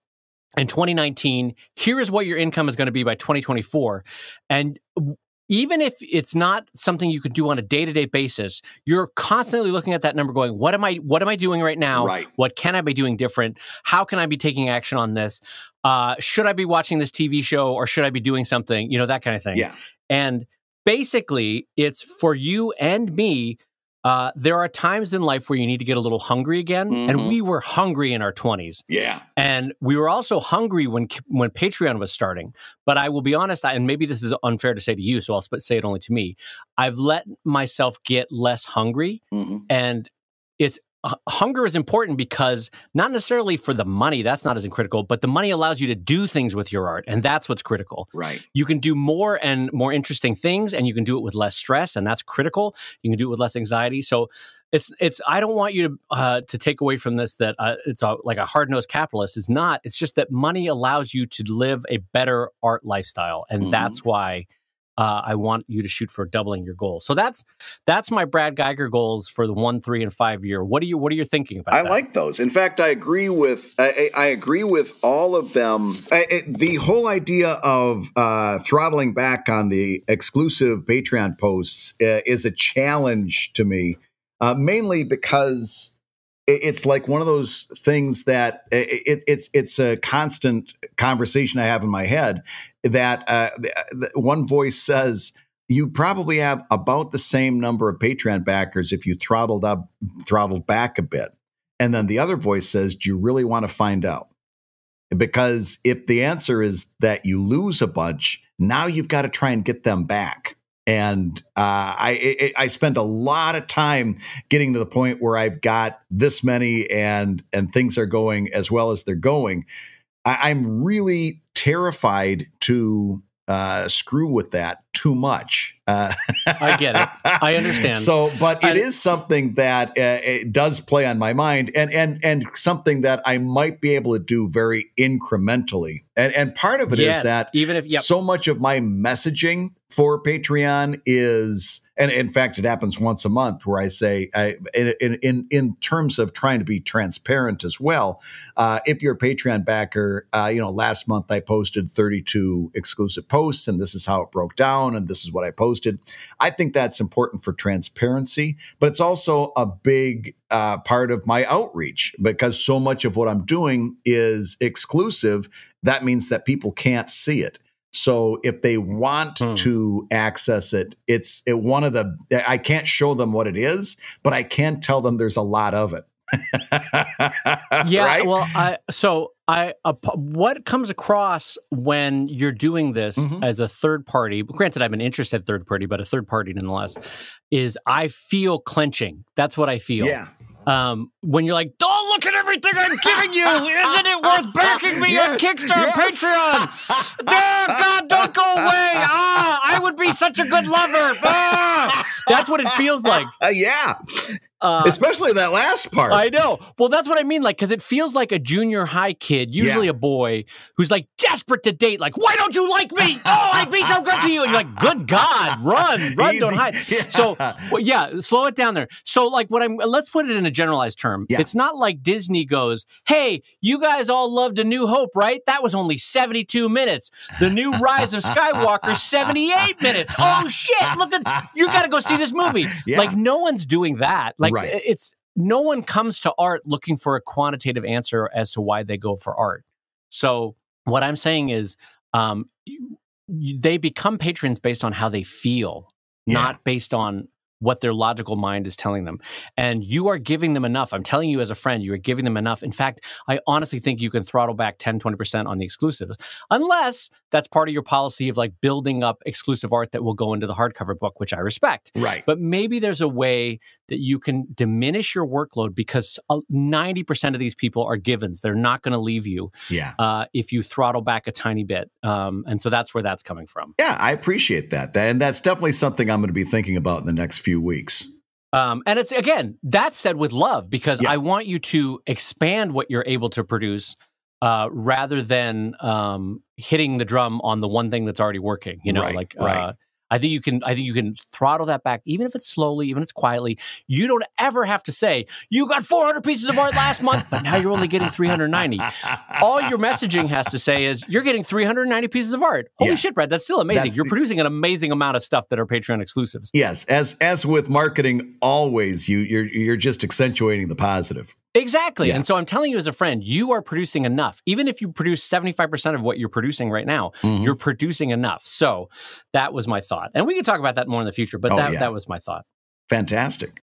in 2019. Here is what your income is going to be by 2024, and even if it's not something you could do on a day to day basis, you're constantly looking at that number, going, "What am I? What am I doing right now? Right. What can I be doing different? How can I be taking action on this? Uh, should I be watching this TV show or should I be doing something? You know, that kind of thing." Yeah. And basically, it's for you and me. Uh, there are times in life where you need to get a little hungry again, and Mhm. we were hungry in our twenties, Yeah. and we were also hungry when when Patreon was starting. But I will be honest, I- and maybe this is unfair to say to you, so I'll say it only to me. I've let myself get less hungry, Mhm. and it's uh, hunger is important because not necessarily for the money that's not as critical but the money allows you to do things with your art and that's what's critical. Right. you can do more and more interesting things and you can do it with less stress and that's critical. You can do it with less anxiety. So it's it's i don't want you to uh, to take away from this that uh, it's a, like a hard-nosed capitalist. It's not. It's just that money allows you to live a better art lifestyle and Mhm. that's why uh, I want you to shoot for doubling your goal. So that's that's my Brad Guigar goals for the one, three, and five year. What are you What are you thinking about? I that? like those. In fact, I agree with I, I agree with all of them. I, I- the whole idea of uh, throttling back on the exclusive Patreon posts uh, is a challenge to me, uh, mainly because it- it's like one of those things that it, it's it's a constant conversation I have in my head. That uh, th- one voice says. You probably have about the same number of Patreon backers if you throttled up, throttled back a bit. And then the other voice says, Do you really want to find out? Because if the answer is that you lose a bunch, now you've got to try and get them back. And uh, I, I I spend a lot of time getting to the point where I've got this many and and things are going as well as they're going. I, I'm really terrified to uh, screw with that too much. Uh, I get it. I understand. So, but it And- is something that uh, it does play on my mind, and and and something that I might be able to do very incrementally. And and part of it is yes, that even if yep, so much of my messaging for Patreon is, and in fact, it happens once a month where I say, I, in, in in terms of trying to be transparent as well. Uh, if you're a Patreon backer, uh, you know, last month I posted 32 exclusive posts, and this is how it broke down, and this is what I posted. I think that's important for transparency, but it's also a big uh, part of my outreach because so much of what I'm doing is exclusive. That means that people can't see it. So if they want Hmm. to access it, it's it, one of the. I can't show them what it is, but I can tell them there's a lot of it. yeah. Right? Well, I so I uh, what comes across when you're doing this Mhm. as a third party. Granted, I'm an interested third party, but a third party nonetheless. Is I feel clenching. That's what I feel. yeah. Um, when you're like, don't look at everything I'm giving you! Isn't it worth backing me on Yes, Kickstarter, yes. Patreon? Oh, God, don't go away! Ah, I would be such a good lover. Ah! That's what it feels like. Uh, yeah. uh, especially that last part. I know. Well, that's what I mean. Like, because it feels like a junior high kid, usually yeah. a boy, who's like desperate to date. Like, why don't you like me? Oh, I'd be so good to you. And you're like, good God, run, run, Easy. don't hide. Yeah. So, well, yeah, slow it down there. So, like, what I'm let's put it in a generalized term. Yeah. It's not like Disney goes, "Hey, you guys all loved A New Hope, right? That was only 72 minutes. The New Rise of Skywalker, 78 minutes. Oh shit! Look at you. Got to go see this movie. Yeah. Like, no one's doing that. Like, right. it's no one comes to art looking for a quantitative answer as to why they go for art. So, what I'm saying is, um, they become patrons based on how they feel, yeah. not based on what their logical mind is telling them. And you are giving them enough. I'm telling you as a friend, you are giving them enough. In fact, I honestly think you can throttle back 10, 20% on the exclusives, unless that's part of your policy of like building up exclusive art that will go into the hardcover book, which I respect. Right. But maybe there's a way that you can diminish your workload because 90% of these people are givens. They're not going to leave you yeah. Uh, if you throttle back a tiny bit. Um, and so that's where that's coming from. Yeah, I appreciate that. And that's definitely something I'm going to be thinking about in the next few weeks. Um, and it's again, that said with love, because yeah. I want you to expand what you're able to produce uh, rather than um, hitting the drum on the one thing that's already working. You know, right, like right. Uh, I think you can. I think you can throttle that back, even if it's slowly, even if it's quietly. You don't ever have to say you got 400 pieces of art last month, but now you're only getting 390. All your messaging has to say is you're getting 390 pieces of art. Holy yeah. shit, Brad, that's still amazing. That's you're the, producing an amazing amount of stuff that are Patreon exclusives. Yes, as as with marketing, always you you're you're just accentuating the positive. Exactly. Yeah. And so I'm telling you as a friend, you are producing enough. Even if you produce 75% of what you're producing right now, mm-hmm. you're producing enough. So that was my thought. And we can talk about that more in the future, but oh, that, yeah. that was my thought. Fantastic.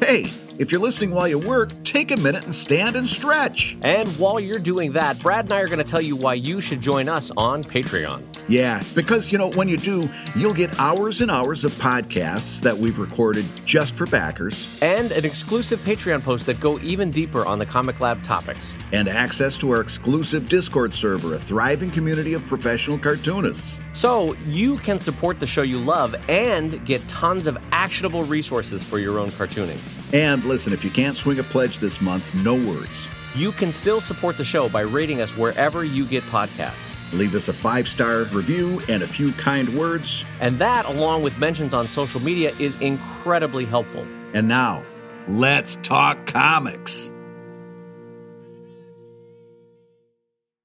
Hey, if you're listening while you work, take a minute and stand and stretch. And while you're doing that, Brad and I are going to tell you why you should join us on Patreon. Yeah, because, you know, when you do, you'll get hours and hours of podcasts that we've recorded just for backers. And an exclusive Patreon post that go even deeper on the ComicLab topics. And access to our exclusive Discord server, a thriving community of professional cartoonists. So you can support the show you love and get tons of actionable resources for your own cartooning. And listen, if you can't swing a pledge this month, no worries. You can still support the show by rating us wherever you get podcasts. Leave us a five star review and a few kind words. And that, along with mentions on social media, is incredibly helpful. And now, let's talk comics.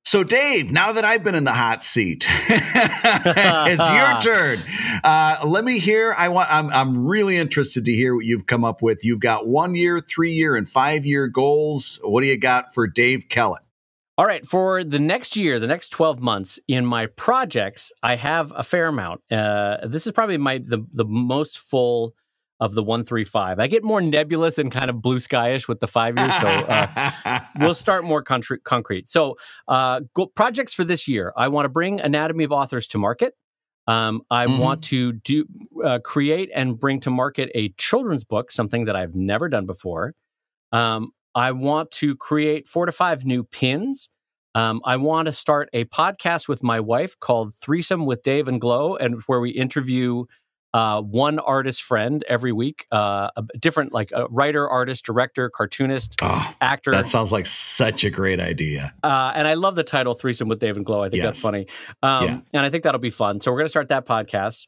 So, Dave, now that I've been in the hot seat, it's your turn. Uh, let me hear. I want. I'm. I'm really interested to hear what you've come up with. You've got one year, three year, and five year goals. What do you got for Dave Kellett? All right, for the next year, the next 12 months in my projects, I have a fair amount. Uh, this is probably my the, the most full of the 135. I get more nebulous and kind of blue skyish with the five years. So uh, we'll start more concrete. concrete. So uh, go, projects for this year, I want to bring Anatomy of Authors to market. Um, I mm-hmm. want to do uh, create and bring to market a children's book, something that I've never done before. Um, I want to create four to five new pins. Um, I want to start a podcast with my wife called Threesome with Dave and Glow, and where we interview uh, one artist friend every week, uh, a different like a writer, artist, director, cartoonist, oh, actor. That sounds like such a great idea. Uh, and I love the title "Threesome with Dave and Glow." I think yes. that's funny, um, yeah. and I think that'll be fun. So we're going to start that podcast.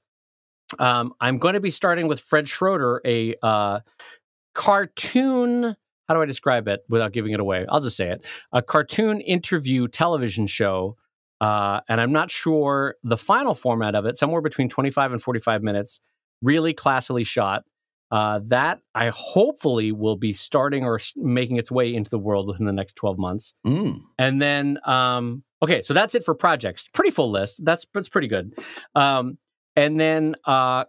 Um, I'm going to be starting with Fred Schroeder, a uh, cartoon. How do I describe it without giving it away? I'll just say it: a cartoon interview television show uh, and I'm not sure the final format of it, somewhere between 25 and 45 minutes, really classily shot. Uh, that I hopefully will be starting or making its way into the world within the next 12 months. Mm. And then, um, okay, so that's it for projects. Pretty full list. That's, that's pretty good. Um, and then uh,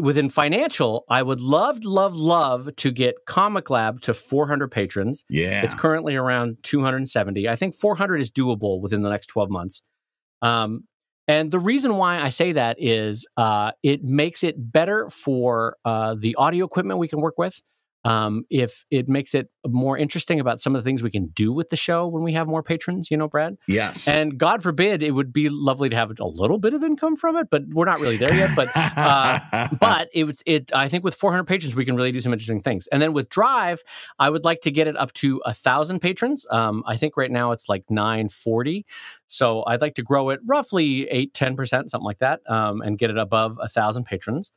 within financial, I would love, love, love to get ComicLab to 400 patrons. Yeah. It's currently around 270. I think 400 is doable within the next 12 months. Um, and the reason why I say that is uh, it makes it better for uh, the audio equipment we can work with. Um, if it makes it more interesting about some of the things we can do with the show when we have more patrons, you know, Brad. Yes. And God forbid, it would be lovely to have a little bit of income from it, but we're not really there yet. But uh, but it was it. I think with 400 patrons, we can really do some interesting things. And then with Drive, I would like to get it up to a thousand patrons. Um, I think right now it's like 940. So I'd like to grow it roughly eight, 10 percent, something like that, um, and get it above a thousand patrons.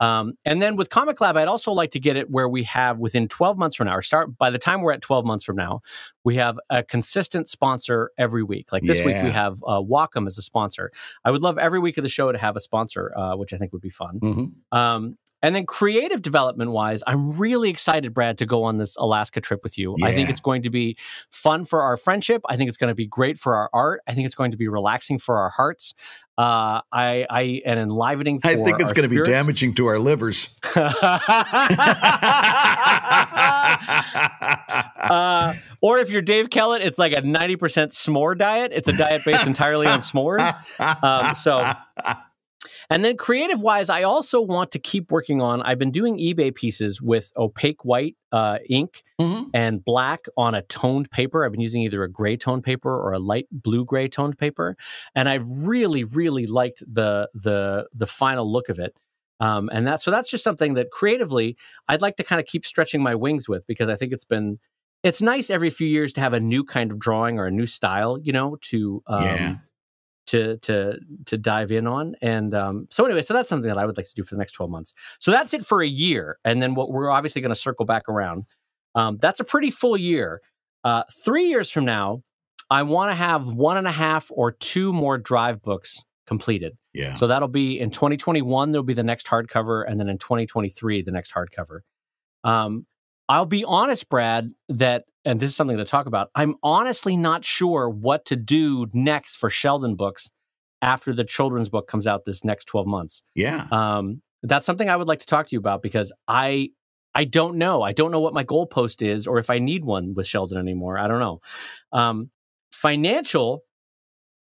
Um, and then with ComicLab, I'd also like to get it where we have within 12 months from now, or start by the time we're at 12 months from now, we have a consistent sponsor every week. Like this yeah. week, we have uh, Wacom as a sponsor. I would love every week of the show to have a sponsor, uh, which I think would be fun. Mm-hmm. Um, and then creative development wise, I'm really excited, Brad, to go on this Alaska trip with you. Yeah. I think it's going to be fun for our friendship. I think it's going to be great for our art. I think it's going to be relaxing for our hearts. Uh, I, I and enlivening. I think it's going to be damaging to our livers. uh, or if you're Dave Kellett, it's like a 90% s'more diet. It's a diet based entirely on s'mores. Um, so and then creative wise, I also want to keep working on. I've been doing eBay pieces with opaque white uh, ink mm-hmm. and black on a toned paper. I've been using either a gray toned paper or a light blue gray toned paper, and I've really, really liked the the the final look of it. Um, and that so that's just something that creatively I'd like to kind of keep stretching my wings with because I think it's been it's nice every few years to have a new kind of drawing or a new style, you know, to um, yeah to to to dive in on. And um, so anyway, so that's something that I would like to do for the next twelve months. So that's it for a year, and then what we're obviously going to circle back around. Um, that's a pretty full year. Uh, three years from now, I want to have one and a half or two more drive books completed. Yeah. So that'll be in 2021. There'll be the next hardcover, and then in 2023, the next hardcover. Um, I'll be honest, Brad, that, and this is something to talk about, I'm honestly not sure what to do next for Sheldon books after the children's book comes out this next 12 months. Yeah. Um, that's something I would like to talk to you about because I I don't know. I don't know what my goalpost is or if I need one with Sheldon anymore. I don't know. Um, financial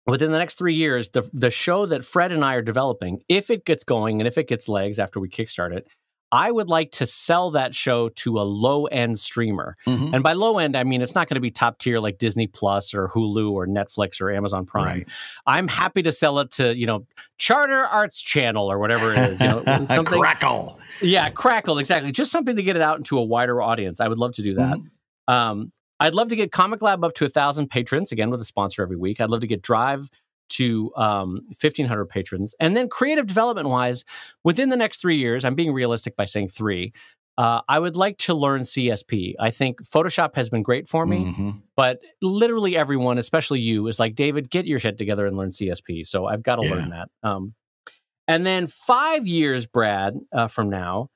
within the next three years, the the show that Fred and I are developing, if it gets going and if it gets legs after we kickstart it, I would like to sell that show to a low end streamer. Mm-hmm. And by low end, I mean it's not going to be top tier like Disney Plus or Hulu or Netflix or Amazon Prime. Right. I'm happy to sell it to, you know, Charter Arts Channel or whatever it is. You know, something Crackle. Yeah, Crackle, exactly. Just something to get it out into a wider audience. I would love to do that. Mm-hmm. Um, I'd love to get ComicLab up to a thousand patrons, again with a sponsor every week. I'd love to get Drive to um, 1,500 patrons. And then creative development wise, within the next three years, I'm being realistic by saying three. Uh, I would like to learn CSP. I think Photoshop has been great for me, mm-hmm. but literally everyone, especially you, is like, David, get your shit together and learn CSP. So I've got to yeah. learn that. Um, and then five years, Brad, uh, from now,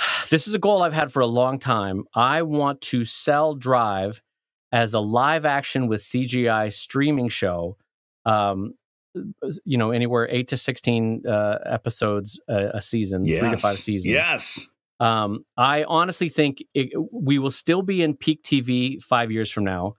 this is a goal I've had for a long time. I want to sell Drive as a live action with CGI streaming show um, you know, anywhere eight to sixteen uh, episodes a, a season, yes. three to five seasons. Yes. Um, I honestly think it, we will still be in peak TV five years from now.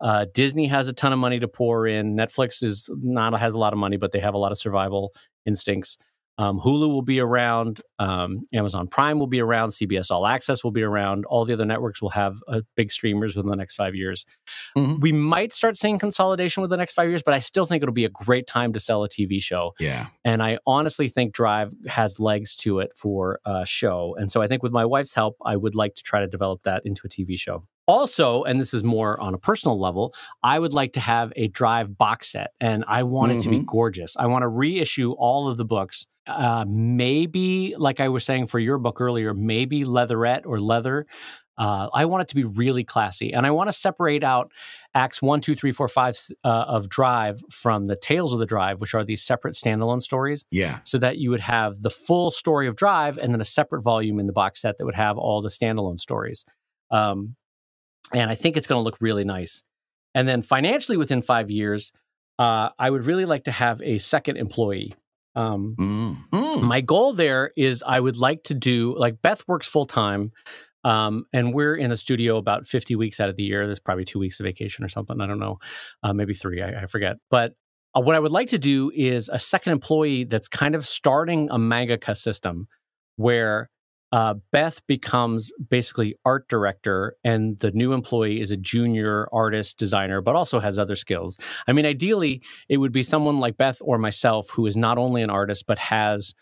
Uh, Disney has a ton of money to pour in. Netflix is not has a lot of money, but they have a lot of survival instincts. Um, Hulu will be around. Um, Amazon Prime will be around. CBS All Access will be around. All the other networks will have uh, big streamers within the next five years. Mm-hmm. We might start seeing consolidation within the next five years, but I still think it'll be a great time to sell a TV show. Yeah. And I honestly think Drive has legs to it for a show. And so I think with my wife's help, I would like to try to develop that into a TV show. Also, and this is more on a personal level, I would like to have a Drive box set and I want mm-hmm. it to be mm-hmm. gorgeous. I want to reissue all of the books. Uh, maybe, like I was saying for your book earlier, maybe leatherette or leather. Uh, I want it to be really classy. And I want to separate out acts one, two, three, four, five uh, of Drive from the Tales of the Drive, which are these separate standalone stories. Yeah. So that you would have the full story of Drive and then a separate volume in the box set that would have all the standalone stories. Um, and I think it's going to look really nice. And then financially, within five years, uh, I would really like to have a second employee. Um, mm. Mm. My goal there is I would like to do like Beth works full time, um, and we're in a studio about fifty weeks out of the year. There's probably two weeks of vacation or something. I don't know, uh, maybe three. I, I forget. But uh, what I would like to do is a second employee that's kind of starting a mangaka system where uh, Beth becomes basically art director, and the new employee is a junior artist designer, but also has other skills. I mean, ideally, it would be someone like Beth or myself who is not only an artist, but has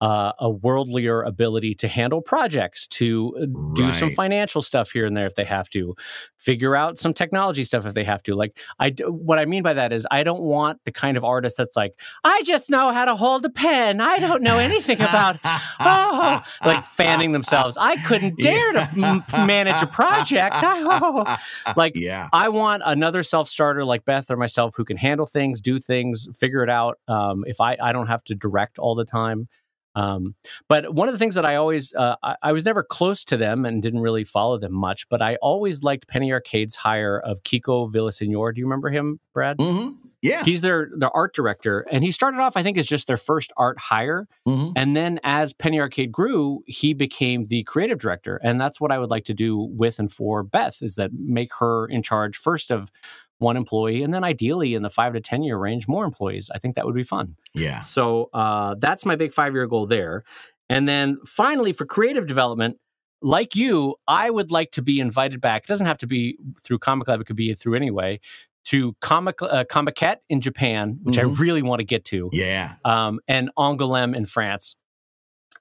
uh, a worldlier ability to handle projects, to uh, do right. some financial stuff here and there if they have to, figure out some technology stuff if they have to. Like, I what I mean by that is I don't want the kind of artist that's like, I just know how to hold a pen. I don't know anything about oh, like fanning themselves. I couldn't dare yeah. to m- manage a project. Oh. Like, yeah. I want another self starter like Beth or myself who can handle things, do things, figure it out. Um, if I I don't have to direct all the time. Um, but one of the things that I always, uh, I, I, was never close to them and didn't really follow them much, but I always liked Penny Arcade's hire of Kiko Villasenor. Do you remember him, Brad? Mm-hmm. Yeah. He's their, their art director. And he started off, I think, as just their first art hire. Mm-hmm. And then as Penny Arcade grew, he became the creative director. And that's what I would like to do with and for Beth is that make her in charge first of one employee, and then ideally in the five to 10 year range, more employees. I think that would be fun. Yeah. So uh, that's my big five year goal there. And then finally, for creative development, like you, I would like to be invited back. It doesn't have to be through ComicLab, it could be through anyway. To Comic uh, Comiket in Japan, which mm-hmm. I really want to get to. Yeah. Um, and Angoulême in France.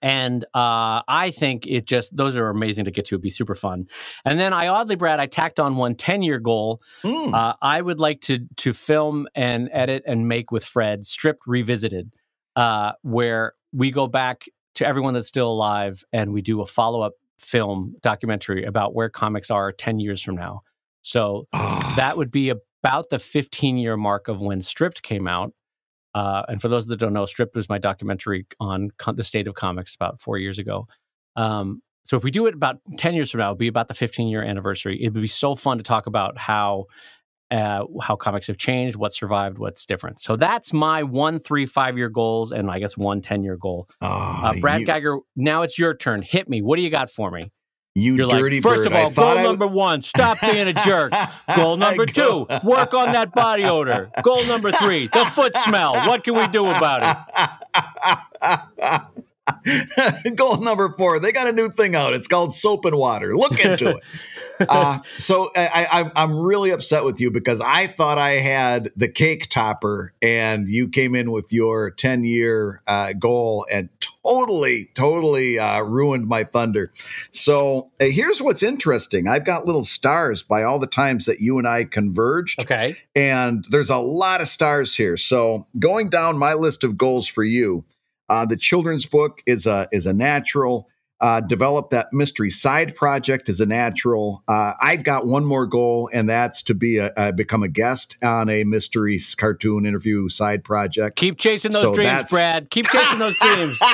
And uh, I think it just, those are amazing to get to. It'd be super fun. And then I oddly, Brad, I tacked on one 10 year goal. Mm. Uh, I would like to, to film and edit and make with Fred Stripped Revisited, uh, where we go back to everyone that's still alive and we do a follow up film documentary about where comics are 10 years from now. So that would be about the 15 year mark of when Stripped came out. Uh, and for those that don't know, Stripped was my documentary on the state of comics about four years ago. Um, so if we do it about 10 years from now, it'll be about the 15 year anniversary. It would be so fun to talk about how uh, how comics have changed, what survived, what's different. So that's my one, three, five year goals, and I guess one 10 year goal. Oh, uh, Brad you... Guigar, now it's your turn. Hit me. What do you got for me? You You're dirty like, First bird. of all, goal number one, stop being a jerk. goal number two, work on that body odor. Goal number three, the foot smell. What can we do about it? goal number four, they got a new thing out. It's called soap and water. Look into it. Uh, so I, I, am really upset with you because I thought I had the cake topper, and you came in with your 10 year uh, goal and totally, totally uh, ruined my thunder. So uh, here's what's interesting I've got little stars by all the times that you and I converged. Okay. And there's a lot of stars here. So going down my list of goals for you, uh, the children's book is a is a natural uh, develop that mystery side project as a natural. Uh, I've got one more goal, and that's to be a, uh, become a guest on a mystery cartoon interview side project. Keep chasing those so dreams, Brad. Keep chasing those dreams.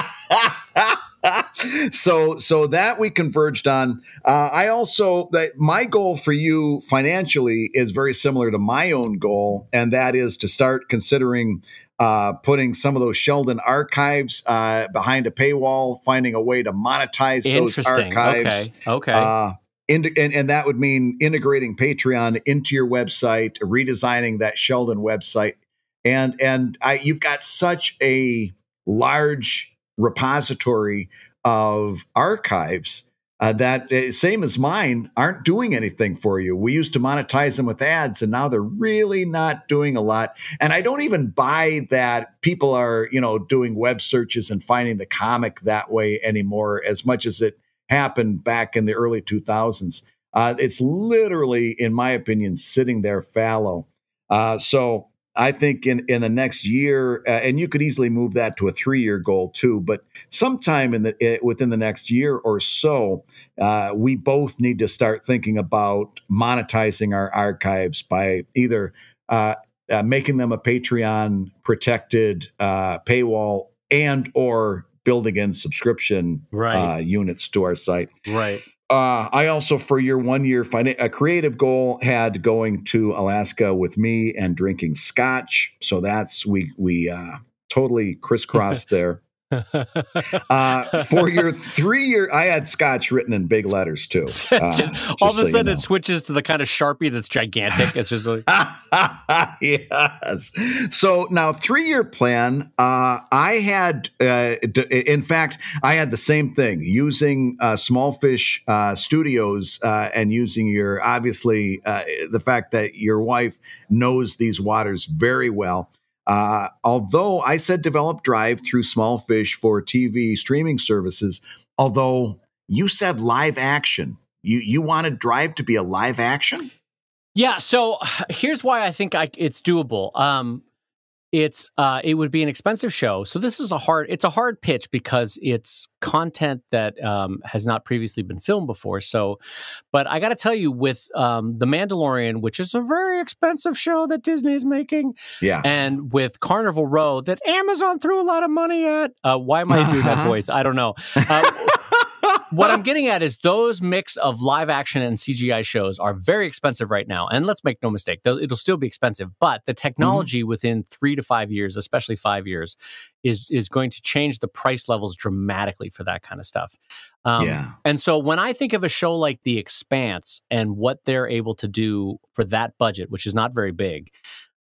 so so that we converged on uh, i also that my goal for you financially is very similar to my own goal and that is to start considering uh, putting some of those Sheldon archives uh, behind a paywall, finding a way to monetize those archives. Okay. Okay. Uh, and, and that would mean integrating Patreon into your website, redesigning that Sheldon website, and and I, you've got such a large repository of archives uh, that uh, same as mine aren't doing anything for you. We used to monetize them with ads, and now they're really not doing a lot. And I don't even buy that people are, you know, doing web searches and finding the comic that way anymore, as much as it happened back in the early 2000s. Uh, it's literally, in my opinion, sitting there fallow. Uh, so I think in, in the next year, uh, and you could easily move that to a three year goal too. But sometime in the uh, within the next year or so, uh, we both need to start thinking about monetizing our archives by either uh, uh making them a Patreon protected uh, paywall and or building in subscription right. units to our site. Right. Uh, I also, for your one year fin- a creative goal, had going to Alaska with me and drinking scotch. So that's we we uh, totally crisscrossed there. Uh, for your three year, I had Scotch written in big letters too. Uh, just, all of a so sudden, you know. it switches to the kind of sharpie that's gigantic. It's just like yes. So now, three year plan. Uh, I had, uh, in fact, I had the same thing using uh, Small Fish uh, Studios and using your obviously the fact that your wife knows these waters very well. Uh, although I said develop Drive through Small Fish for TV streaming services, although you said live action, you you wanted Drive to be a live action. Yeah, so here's why I think I, it's doable. Um, it's uh, it would be an expensive show. So this is a hard it's a hard pitch because it's content that um, has not previously been filmed before. So, but I got to tell you, with um, the Mandalorian, which is a very expensive show that Disney is making, yeah, and with Carnival Row that Amazon threw a lot of money at. Uh, why am I doing that voice? I don't know. Uh, what I'm getting at is those mix of live action and CGI shows are very expensive right now. And let's make no mistake, it'll still be expensive, but the technology mm-hmm. within three to five years, especially five years, is is going to change the price levels dramatically for that kind of stuff. Um, yeah. And so when I think of a show like The Expanse and what they're able to do for that budget, which is not very big,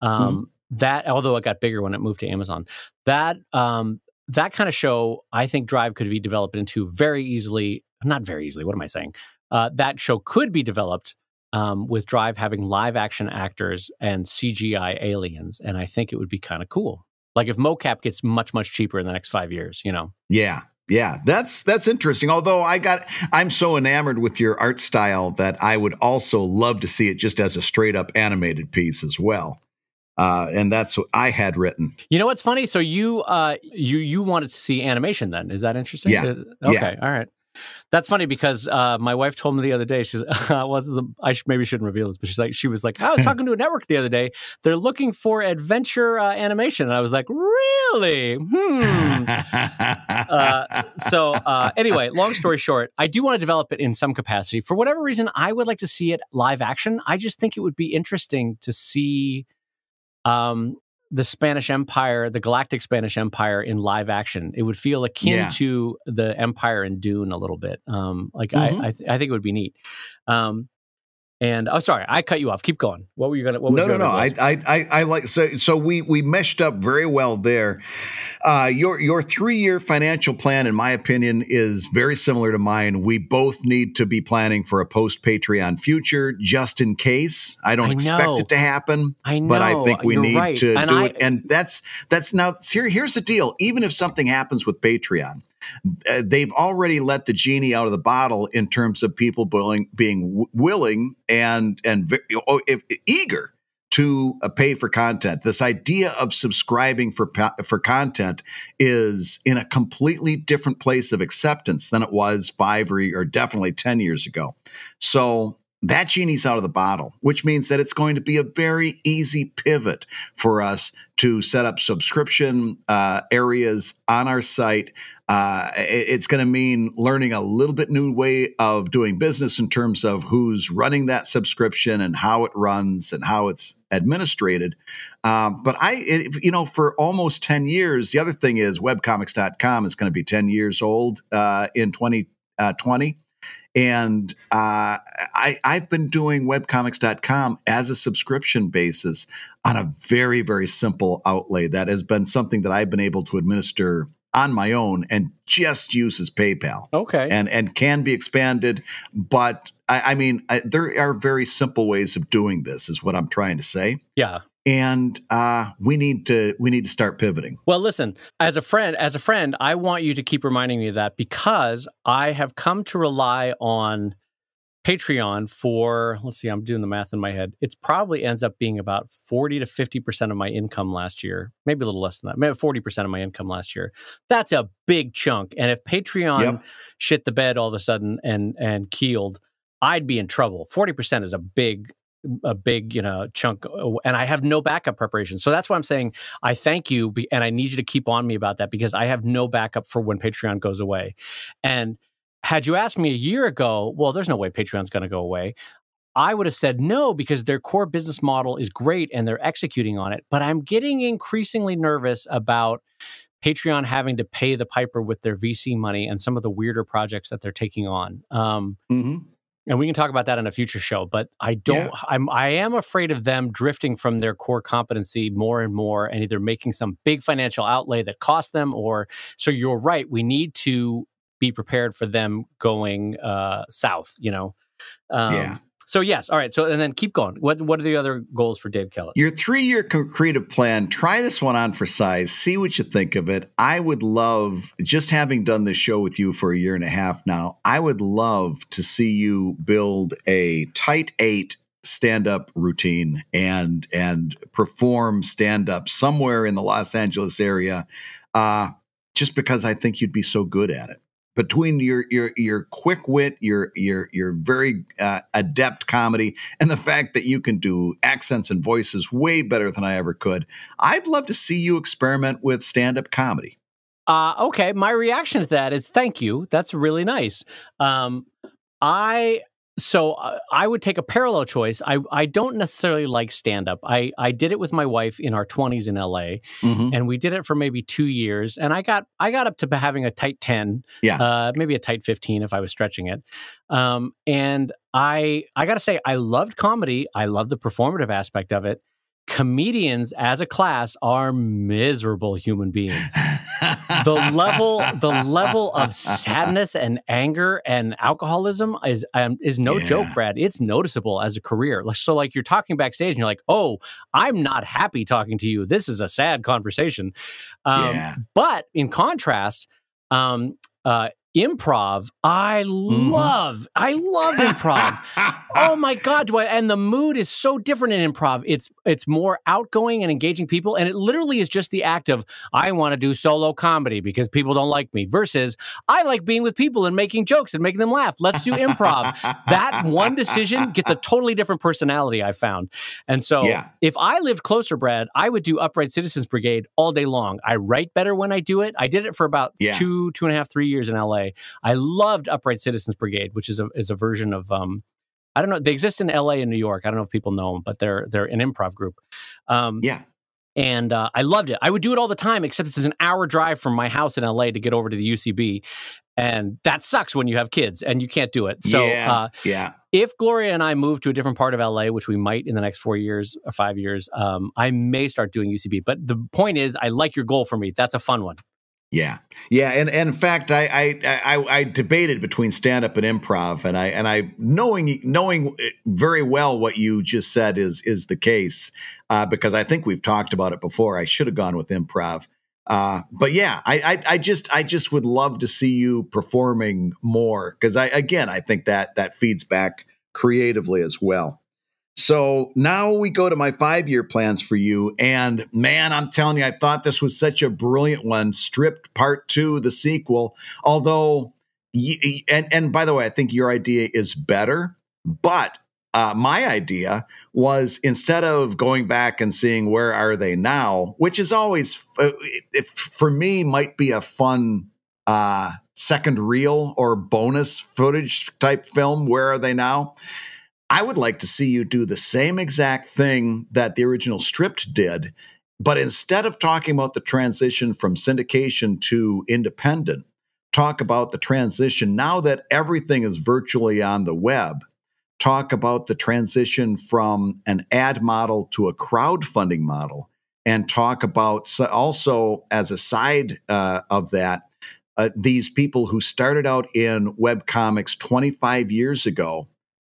um, mm-hmm that although it got bigger when it moved to Amazon, that um, that kind of show, I think Drive could be developed into very easily. Not very easily. What am I saying? Uh, that show could be developed um, with Drive having live action actors and CGI aliens, and I think it would be kind of cool. Like if mocap gets much much cheaper in the next five years, you know? Yeah, yeah, that's that's interesting. Although I got I'm so enamored with your art style that I would also love to see it just as a straight up animated piece as well. Uh, and that's what I had written. You know what's funny? So you uh, you you wanted to see animation then? Is that interesting? Yeah. Uh, okay. Yeah. All right. That's funny because uh, my wife told me the other day. She's well, I maybe shouldn't reveal this, but she's like, she was like, I was talking to a network the other day. They're looking for adventure uh, animation, and I was like, really? Hmm. uh, so uh, anyway, long story short, I do want to develop it in some capacity. For whatever reason, I would like to see it live action. I just think it would be interesting to see um, the Spanish Empire, the Galactic Spanish Empire in live action. It would feel akin yeah. to the Empire in Dune a little bit. Um, like mm-hmm. I, I, th- I, think it would be neat. Um, and oh, sorry, I cut you off. Keep going. What were you gonna? What was no, no, no. I, I, I like so. So we we meshed up very well there. Uh, your your three year financial plan, in my opinion, is very similar to mine. We both need to be planning for a post Patreon future, just in case. I don't I expect it to happen, I know, but I think we You're need right. to and do I, it. And that's that's now here. Here's the deal. Even if something happens with Patreon uh, they've already let the genie out of the bottle in terms of people being, willing and and eager to uh, pay for content. This idea of subscribing for for content is in a completely different place of acceptance than it was five or, or definitely ten years ago. So that genie's out of the bottle, which means that it's going to be a very easy pivot for us to set up subscription uh, areas on our site uh, it's going to mean learning a little bit new way of doing business in terms of who's running that subscription and how it runs and how it's administrated. Um, but I, it, you know, for almost 10 years, the other thing is webcomics.com is going to be 10 years old uh, in 2020. Uh, and uh, I, I've been doing webcomics.com as a subscription basis on a very, very simple outlay. That has been something that I've been able to administer on my own and just uses PayPal. Okay. And and can be expanded, but I, I mean, I, there are very simple ways of doing this. Is what I'm trying to say. Yeah. And uh, we need to we need to start pivoting. Well, listen, as a friend, as a friend, I want you to keep reminding me of that because I have come to rely on Patreon for, let's see, I'm doing the math in my head. It's probably ends up being about 40 to 50% of my income last year, maybe a little less than that, maybe 40% of my income last year. That's a big chunk. And if Patreon yep. shit the bed all of a sudden and, and keeled, I'd be in trouble. 40% is a big, a big, you know, chunk. Uh, and I have no backup preparation. So that's why I'm saying I thank you. And I need you to keep on me about that because I have no backup for when Patreon goes away. And, had you asked me a year ago, well, there's no way Patreon's going to go away. I would have said no because their core business model is great and they're executing on it. But I'm getting increasingly nervous about Patreon having to pay the piper with their VC money and some of the weirder projects that they're taking on. Um, mm-hmm. And we can talk about that in a future show. But I don't. Yeah. I'm. I am afraid of them drifting from their core competency more and more, and either making some big financial outlay that costs them, or so you're right. We need to be prepared for them going uh, south. You know. Um, yeah. So yes, all right. So and then keep going. What what are the other goals for Dave Kellett? Your three year creative plan. Try this one on for size. See what you think of it. I would love just having done this show with you for a year and a half now. I would love to see you build a tight eight stand up routine and and perform stand up somewhere in the Los Angeles area. Uh, just because I think you'd be so good at it between your your your quick wit, your your your very uh, adept comedy, and the fact that you can do accents and voices way better than I ever could, I'd love to see you experiment with stand up comedy. Uh, okay, my reaction to that is thank you. That's really nice. Um, I so uh, I would take a parallel choice. I, I don't necessarily like stand up. I, I did it with my wife in our 20s in LA mm-hmm. and we did it for maybe 2 years and I got I got up to having a tight 10. Yeah. Uh, maybe a tight 15 if I was stretching it. Um, and I I got to say I loved comedy. I love the performative aspect of it comedians as a class are miserable human beings. the level the level of sadness and anger and alcoholism is um, is no yeah. joke, Brad. It's noticeable as a career. So like you're talking backstage and you're like, "Oh, I'm not happy talking to you. This is a sad conversation." Um, yeah. But in contrast, um, uh, improv. I mm-hmm. love i love improv. Oh my god do I, and the mood is so different in improv. It's it's more outgoing and engaging people and it literally is just the act of i want to do solo comedy because people don't like me versus i like being with people and making jokes and making them laugh. Let's do improv. That one decision gets a totally different personality i found. And so yeah. if i lived closer brad i would do upright citizens brigade all day long. I write better when i do it. I did it for about yeah. two two and a half three years in la I loved Upright Citizens Brigade, which is a is a version of um, I don't know. They exist in L.A. and New York. I don't know if people know them, but they're they're an improv group. Um, yeah. And uh, I loved it. I would do it all the time, except it's an hour drive from my house in LA to get over to the UCB, and that sucks when you have kids and you can't do it. So, yeah, uh, yeah. If Gloria and I move to a different part of LA, which we might in the next four years or five years, um, I may start doing UCB. But the point is, I like your goal for me. That's a fun one. Yeah, yeah, and, and in fact, I I, I, I debated between stand up and improv, and I and I knowing knowing very well what you just said is is the case, uh, because I think we've talked about it before. I should have gone with improv, uh, but yeah, I, I, I just I just would love to see you performing more because I again I think that that feeds back creatively as well. So now we go to my five year plans for you. And man, I'm telling you, I thought this was such a brilliant one. Stripped part two, the sequel. Although, and, and by the way, I think your idea is better. But uh, my idea was instead of going back and seeing where are they now, which is always, uh, for me, might be a fun uh, second reel or bonus footage type film. Where are they now? I would like to see you do the same exact thing that the original Stripped did, but instead of talking about the transition from syndication to independent, talk about the transition now that everything is virtually on the web. Talk about the transition from an ad model to a crowdfunding model, and talk about also as a side uh, of that, uh, these people who started out in web comics 25 years ago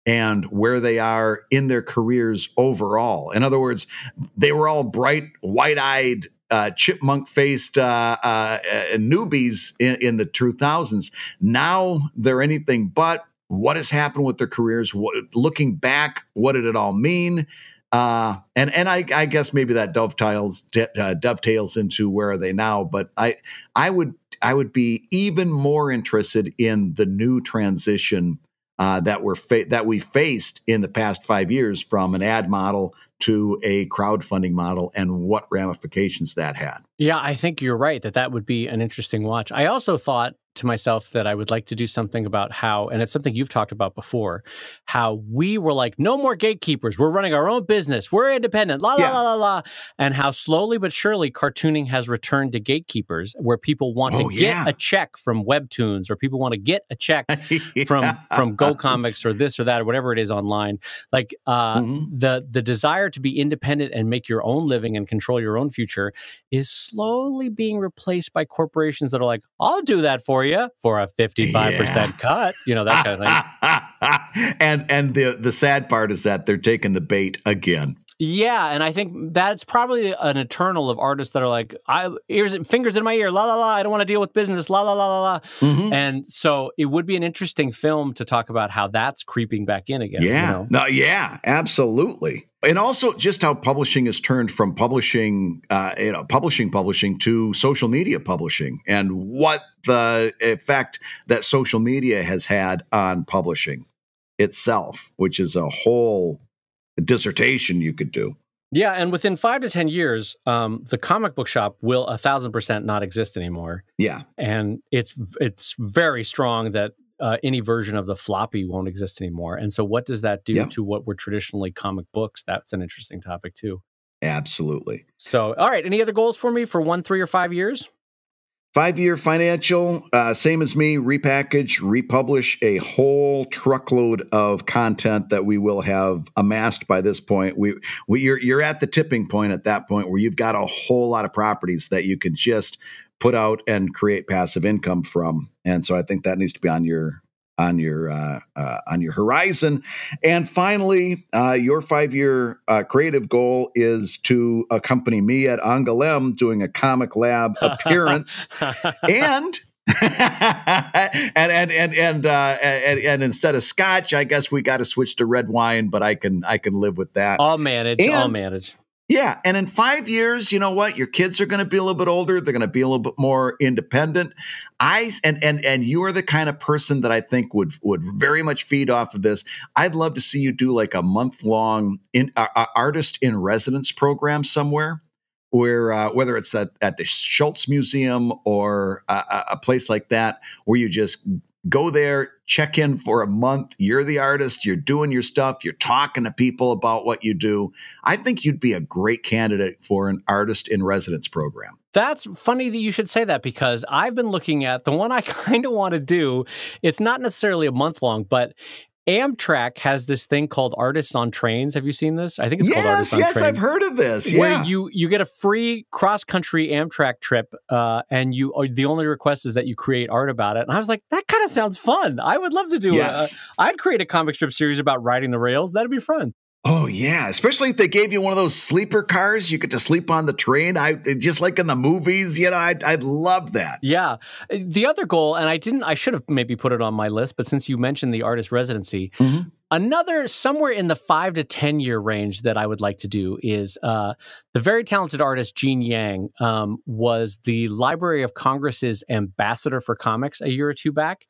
and where they are in their careers overall. In other words, they were all bright, wide eyed, uh, chipmunk faced uh, uh, uh, newbies in, in, the 2000s. Now they're anything but. What has happened with their careers? What, looking back, what did it all mean? Uh, and and I, I, guess maybe that dovetails uh, dovetails into where are they now. But I I would I would be even more interested in the new transition uh, that were fa- that we faced in the past five years from an ad model to a crowdfunding model and what ramifications that had. Yeah, I think you're right that that would be an interesting watch. I also thought to myself that I would like to do something about how, and it's something you've talked about before, how we were like, no more gatekeepers. We're running our own business. We're independent, la, la, Yeah. la, la, la. And how slowly but surely cartooning has returned to gatekeepers where people want Oh, to get yeah. a check from Webtoons or people want to get a check from from Go Comics or this or that or whatever it is online. Like uh, Mhm. the the desire to be independent and make your own living and control your own future is slowly being replaced by corporations that are like, "I'll do that for you for a fifty five Yeah. percent cut," you know that kind of thing. and and the the sad part is that they're taking the bait again. Yeah, and I think that's probably an eternal of artists that are like, "I ears fingers in my ear, la la la. I don't want to deal with business, la la la la la." Mhm. And so it would be an interesting film to talk about how that's creeping back in again. you Yeah. know? No, yeah, absolutely. And also just how publishing has turned from publishing, uh, you know, publishing, publishing to social media publishing and what the effect that social media has had on publishing itself, which is a whole dissertation you could do. Yeah, and within five to ten years, um, the comic book shop will a thousand percent not exist anymore, Yeah. and it's it's very strong that uh, any version of the floppy won't exist anymore. And so, what does that do Yeah. to what were traditionally comic books? That's an interesting topic too. Absolutely. So, all right, any other goals for me for one, three, or five years? Five year financial, uh, same as me, repackage, republish a whole truckload of content that we will have amassed by this point. We, we you're, you're at the tipping point at that point where you've got a whole lot of properties that you can just put out and create passive income from. And so I think that needs to be on your on your uh, uh, on your horizon. And finally, uh, your five year uh, creative goal is to accompany me at Angoulême doing a comic lab appearance and and and and and, uh, and and instead of scotch, I guess we got to switch to red wine. But I can I can live with that. I'll manage. I'll manage. Yeah, and in five years, you know what? Your kids are going to be a little bit older. They're going to be a little bit more independent. I and and and you are the kind of person that I think would would very much feed off of this. I'd love to see you do like a month long in uh, artist in residence program somewhere. Where uh, whether it's at, at the Schulz Museum or a place like that, where you just go there, check in for a month. You're the artist, you're doing your stuff, you're talking to people about what you do. I think you'd be a great candidate for an artist in residence program. That's funny that you should say that because I've been looking at the one I kind of want to do. It's not necessarily a month long, but Amtrak has this thing called Artists on Trains. Have you seen this? I think it's called Artists on Trains. yes, Trains. I've heard of this. Where you you get a free cross country Amtrak trip, uh, and you oh, the only request is that you create art about it. And I was like, that kind of sounds fun. I would love to do. yes. A, I'd create a comic strip series about riding the rails. That'd be fun. Oh yeah, especially if they gave you one of those sleeper cars, you get to sleep on the train. I just like in the movies, you know. I'd, I'd love that. Yeah. The other goal, and I didn't, I should have maybe put it on my list, but since you mentioned the artist residency, Mhm. another somewhere in the five to 10 year range that I would like to do is uh, the very talented artist Gene Yang um, was the Library of Congress's ambassador for comics a year or two back.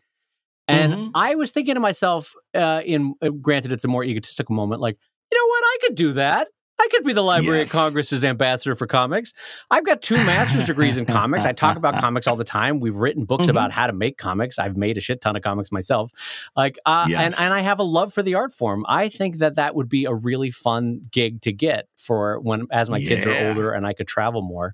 And Mhm. I was thinking to myself, uh, in uh, granted, it's a more egotistical moment, like, you know what? I could do that. I could be the Library Yes. of Congress's ambassador for comics. I've got two master's degrees in comics. I talk about comics all the time. We've written books Mhm. about how to make comics. I've made a shit ton of comics myself. Like, uh, and Yes. and I have a love for the art form. I think that that would be a really fun gig to get for when as my kids are older and I could travel more.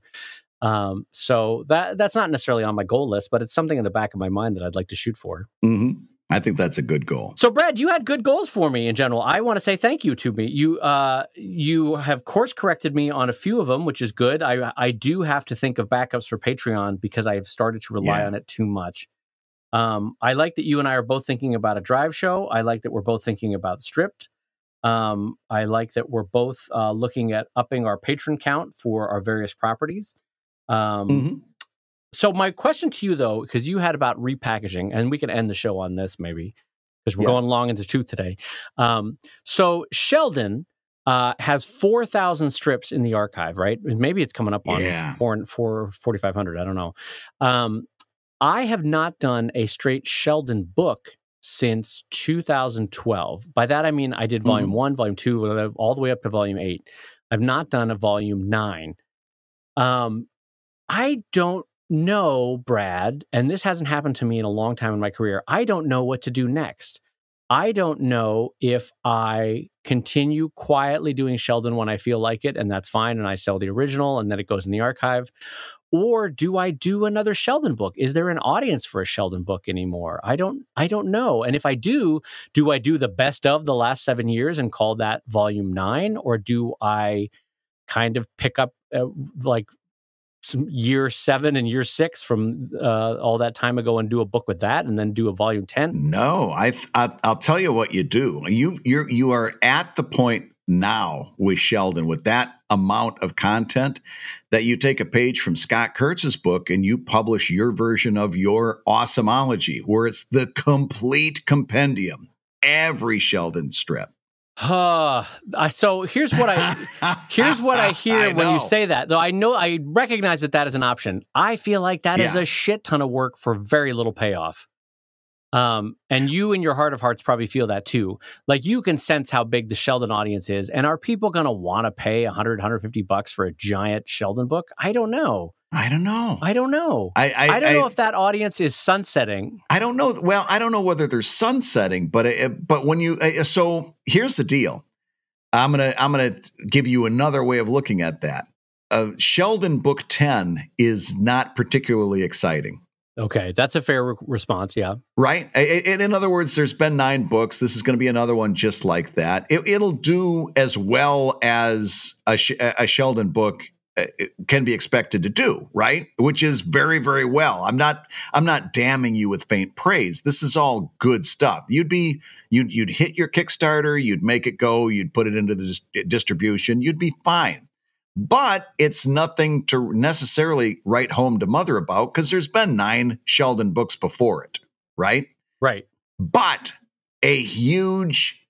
Um, so that that's not necessarily on my goal list, but it's something in the back of my mind that I'd like to shoot for. hmm I think that's a good goal. So, Brad, you had good goals for me in general. I want to say thank you to me. You uh, you have course corrected me on a few of them, which is good. I I do have to think of backups for Patreon because I have started to rely Yeah. on it too much. Um, I like that you and I are both thinking about a drive show. I like that we're both thinking about stripped. Um, I like that we're both uh, looking at upping our patron count for our various properties. Um, Mhm. So my question to you though, because you had about repackaging, and we can end the show on this maybe because we're Yeah. going long into truth today. Um, so Sheldon uh, has four thousand strips in the archive, right? Maybe it's coming up on Yeah. four four forty five hundred. I don't know. Um, I have not done a straight Sheldon book since 2012. By that I mean I did volume one, volume two, all the way up to volume eight. I've not done a volume nine. Um, I don't know, Brad, and this hasn't happened to me in a long time in my career. I don't know what to do next. I don't know if I continue quietly doing Sheldon when I feel like it, and that's fine, and I sell the original and then it goes in the archive. Or do I do another Sheldon book? Is there an audience for a Sheldon book anymore? I don't I don't know. And if I do, do I do the best of the last 7 years and call that volume 9 or do I kind of pick up uh, like year seven and year six from uh, all that time ago and do a book with that and then do a volume 10 no I, I will tell you what you do. You you you are at the point now with sheldon with that amount of content that you take a page from scott kurtz's book and you publish your version of your awesomeology where it's the complete compendium every sheldon strip uh, so here's what I here's what I hear I when you say that. Though I know I recognize that that is an option. I feel like that yeah. is a shit ton of work for very little payoff. Um, and you in your heart of hearts probably feel that too. Like you can sense how big the Sheldon audience is. And are people going to want to pay 100, 150 bucks for a giant Sheldon book? I don't know. I don't know. I don't know. I I, I don't I, know if that audience is sunsetting. I don't know. Well, I don't know whether they're sunsetting, but it, but when you so here's the deal. I'm gonna I'm gonna give you another way of looking at that. Uh, Sheldon Book Ten is not particularly exciting. Okay, that's a fair re- response. Yeah. Right. And in other words, there's been nine books. This is going to be another one just like that. It, will do as well as a, a Sheldon book uh, can be expected to do, right? Which is very, very well. I'm not, I'm not damning you with faint praise. This is all good stuff. You'd be, you'd, you'd hit your Kickstarter, you'd make it go, you'd put it into the dis- distribution, you'd be fine. But it's nothing to necessarily write home to mother about because there's been nine Sheldon books before it, right? Right. But a huge,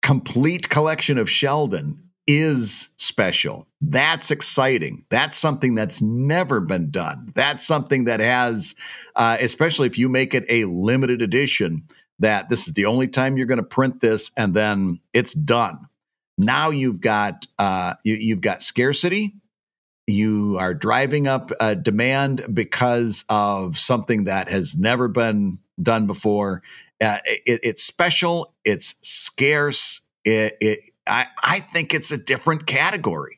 complete collection of Sheldon is special. That's exciting. That's something that's never been done. That's something that has, uh, especially if you make it a limited edition, that this is the only time you're going to print this and then it's done. Now you've got uh, you, have got scarcity. You are driving up uh, demand because of something that has never been done before. Uh, it, it's special. It's scarce. It, it I, I think it's a different category.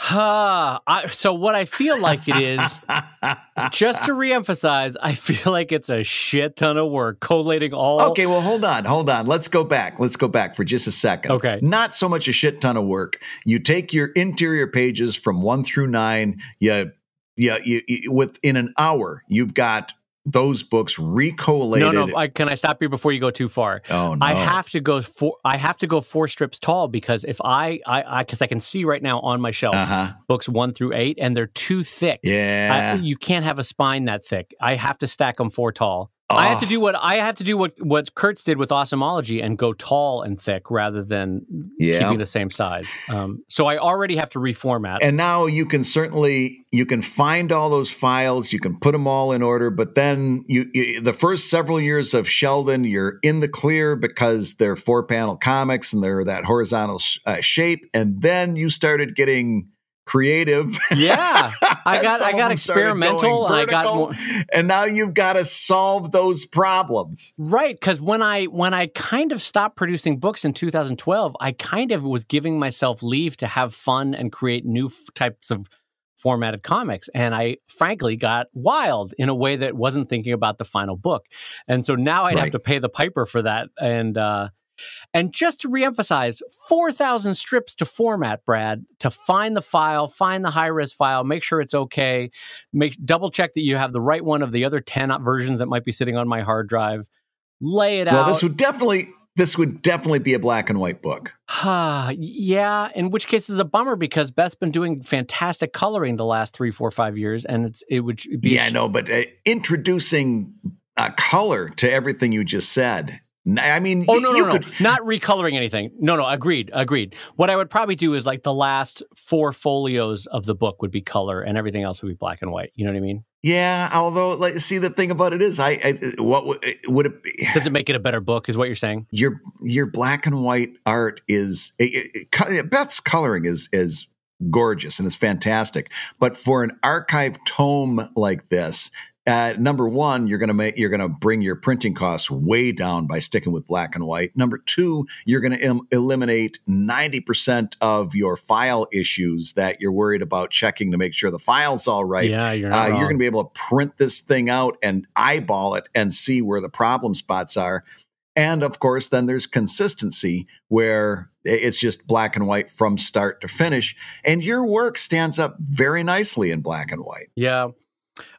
Huh. I, so what I feel like it is, just to reemphasize, I feel like it's a shit ton of work collating all. Okay, well, hold on, hold on. Let's go back. Let's go back for just a second. Okay. Not so much a shit ton of work. You take your interior pages from one through nine. You, yeah, you, you, within an hour, you've got those books recollated. No, no. I, can I stop you before you go too far? Oh no! I have to go four. I have to go four strips tall because if I, I, because I, I, can see right now on my shelf uh-huh. books one through eight, and they're too thick. Yeah, I, you can't have a spine that thick. I have to stack them four tall. Oh. I have to do what I have to do what what Kurtz did with Awesomeology and go tall and thick rather than yeah. keeping the same size. Um, so I already have to reformat. And now you can certainly you can find all those files, you can put them all in order, but then you, you the first several years of Sheldon, you're in the clear because they're four panel comics and they're that horizontal sh- uh, shape, and then you started getting creative. Yeah, I got I got experimental. I got more. and now you've got to solve those problems. Right, because when I when I kind of stopped producing books in 2012, I kind of was giving myself leave to have fun and create new f- types of formatted comics and i frankly got wild in a way that wasn't thinking about the final book and so now i'd right. have to pay the piper for that and uh and just to reemphasize, 4,000 strips to format, Brad, to find the file, find the high res file, make sure it's okay, make double check that you have the right one of the other 10 versions that might be sitting on my hard drive, lay it well, out. Well, this would definitely this would definitely be a black and white book. yeah, in which case is a bummer because Beth's been doing fantastic coloring the last three, four, five years, and it's it would be. Yeah, I know, but uh, introducing a color to everything you just said I mean, oh no, no, no, could... not recoloring anything. No, no, agreed, agreed. What I would probably do is like the last four folios of the book would be color, and everything else would be black and white. You know what I mean? Yeah. Although, like, see, the thing about it is, I, I what would, would it be? Does it make it a better book? Is what you're saying? Your your black and white art is it, it, Beth's coloring is is gorgeous and it's fantastic. But for an archive tome like this, uh, number one, you're going to make you're going to bring your printing costs way down by sticking with black and white. Number two, you're going to Im- eliminate ninety percent of your file issues that you're worried about checking to make sure the file's all right. Yeah, you're not uh. You're going to be able to print this thing out and eyeball it and see where the problem spots are. And of course, then there's consistency where it's just black and white from start to finish. And your work stands up very nicely in black and white. Yeah.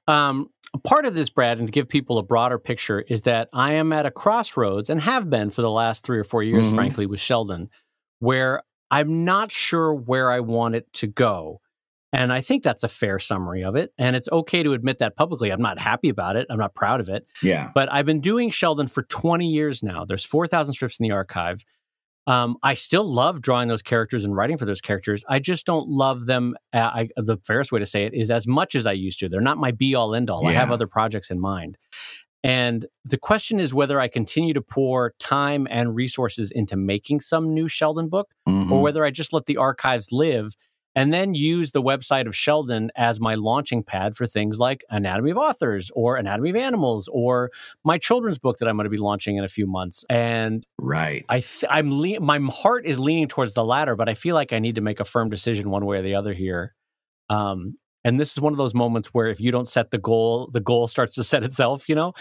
Um, part of this, Brad, and to give people a broader picture, is that I am at a crossroads and have been for the last three or four years, Mhm. frankly, with Sheldon, where I'm not sure where I want it to go. And I think that's a fair summary of it. And it's okay to admit that publicly. I'm not happy about it. I'm not proud of it. Yeah. But I've been doing Sheldon for 20 years now. There's 4,000 strips in the archive. Um, I still love drawing those characters and writing for those characters. I just don't love them. Uh, I, the fairest way to say it is as much as I used to. They're not my be all end all. I have other projects in mind. And the question is whether I continue to pour time and resources into making some new Sheldon book Mhm. or whether I just let the archives live and then use the website of Sheldon as my launching pad for things like Anatomy of Authors or Anatomy of Animals or my children's book that I'm going to be launching in a few months. And right. I th- I'm le- my heart is leaning towards the latter, but I feel like I need to make a firm decision one way or the other here. Um, and this is one of those moments where if you don't set the goal, the goal starts to set itself, you know?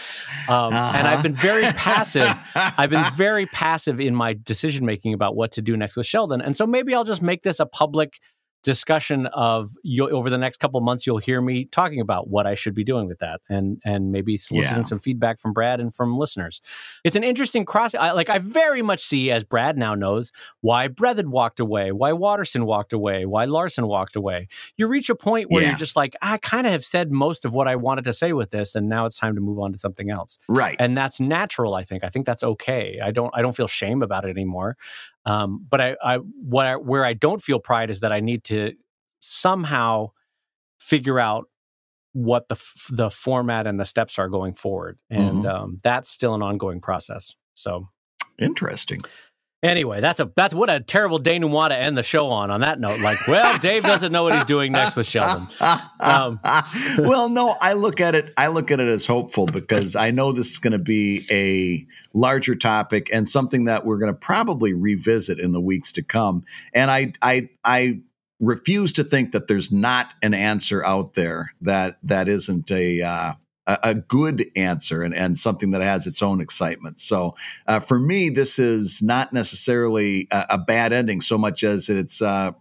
Um, And I've been very passive. I've been very passive in my decision making about what to do next with Sheldon. And so maybe I'll just make this a public discussion of you over the next couple months you'll hear me talking about what I should be doing with that and and maybe soliciting Yeah. some feedback from Brad and from listeners. It's an interesting cross I, like I very much see as Brad now knows why Breathed walked away, why Watterson walked away, why Larson walked away. You reach a point where Yeah. you're just like I kind of have said most of what I wanted to say with this and now it's time to move on to something else right. and that's natural i think i think that's okay i don't i don't feel shame about it anymore um, but I, I what I, where i don't feel pride is that i need to somehow figure out what the f- the format and the steps are going forward and Mhm. um, that's still an ongoing process so Interesting. Anyway that's a that's what a terrible denouement to end the show on on that note like well dave doesn't know what he's doing next with sheldon Um, well, no, I look at it. I look at it as hopeful because I know this is going to be a larger topic and something that we're going to probably revisit in the weeks to come. And I, I, I refuse to think that there's not an answer out there that that isn't a. Uh, a a good answer and, and something that has its own excitement. So uh, for me, this is not necessarily a, a bad ending so much as it's uh,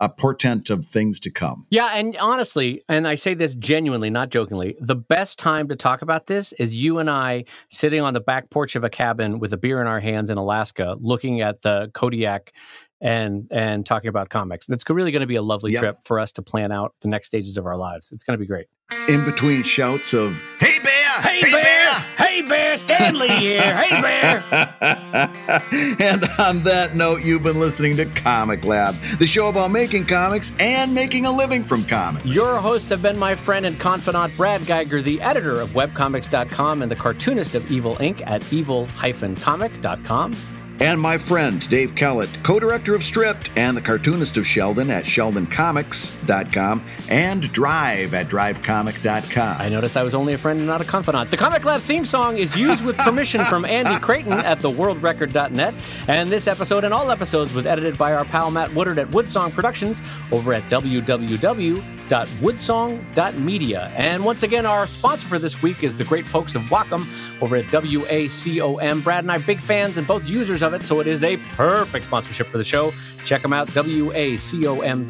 a portent of things to come. Yeah, and honestly, and I say this genuinely, not jokingly, the best time to talk about this is you and I sitting on the back porch of a cabin with a beer in our hands in Alaska, looking at the Kodiak and and talking about comics. It's really going to be a lovely Yep. trip for us to plan out the next stages of our lives. It's going to be great. in between shouts of "Hey bear! Hey, bear! Hey bear! Stanley here! Hey bear! and on that note, you've been listening to ComicLab, the show about making comics and making a living from comics. Your hosts have been my friend and confidant Brad Guigar, the editor of webcomics.com and the cartoonist of Evil Inc. at evil-inc.com. and my friend Dave Kellett, co-director of Stripped and the cartoonist of Sheldon at sheldoncomics.com and Drive at drivecomic.com. I noticed I was only a friend and not a confidant. The ComicLab theme song is used with permission from Andy Creighton at theworldrecord.net. And this episode and all episodes was edited by our pal Matt Woodard at Woodsong Productions over at www.woodsong.media. And once again, our sponsor for this week is the great folks of Wacom over at WACOM. Brad and I are big fans and both users of it, so it is a perfect sponsorship for the show. Check them out, wacom.com.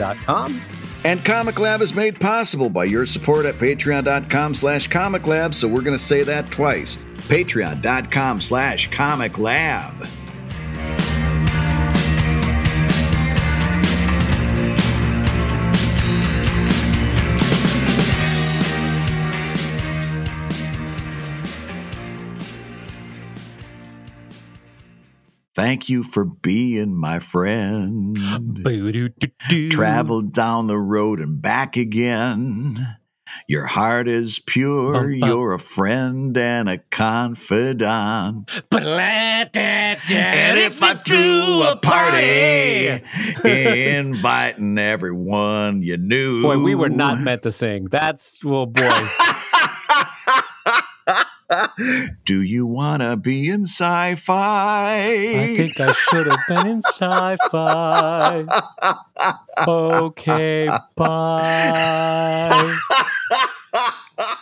And ComicLab is made possible by your support at patreon.com slash comic lab, so we're going to say that twice. Patreon.com slash comic lab. Thank you for being my friend. Traveled down the road and back again. Your heart is pure. Bum, bum. You're a friend and a confidant. And And if I threw a party, inviting everyone you knew. Boy, we were not meant to sing. That's, well, boy. Do you want to be in sci fi? I think I should have been in sci fi. Okay, bye.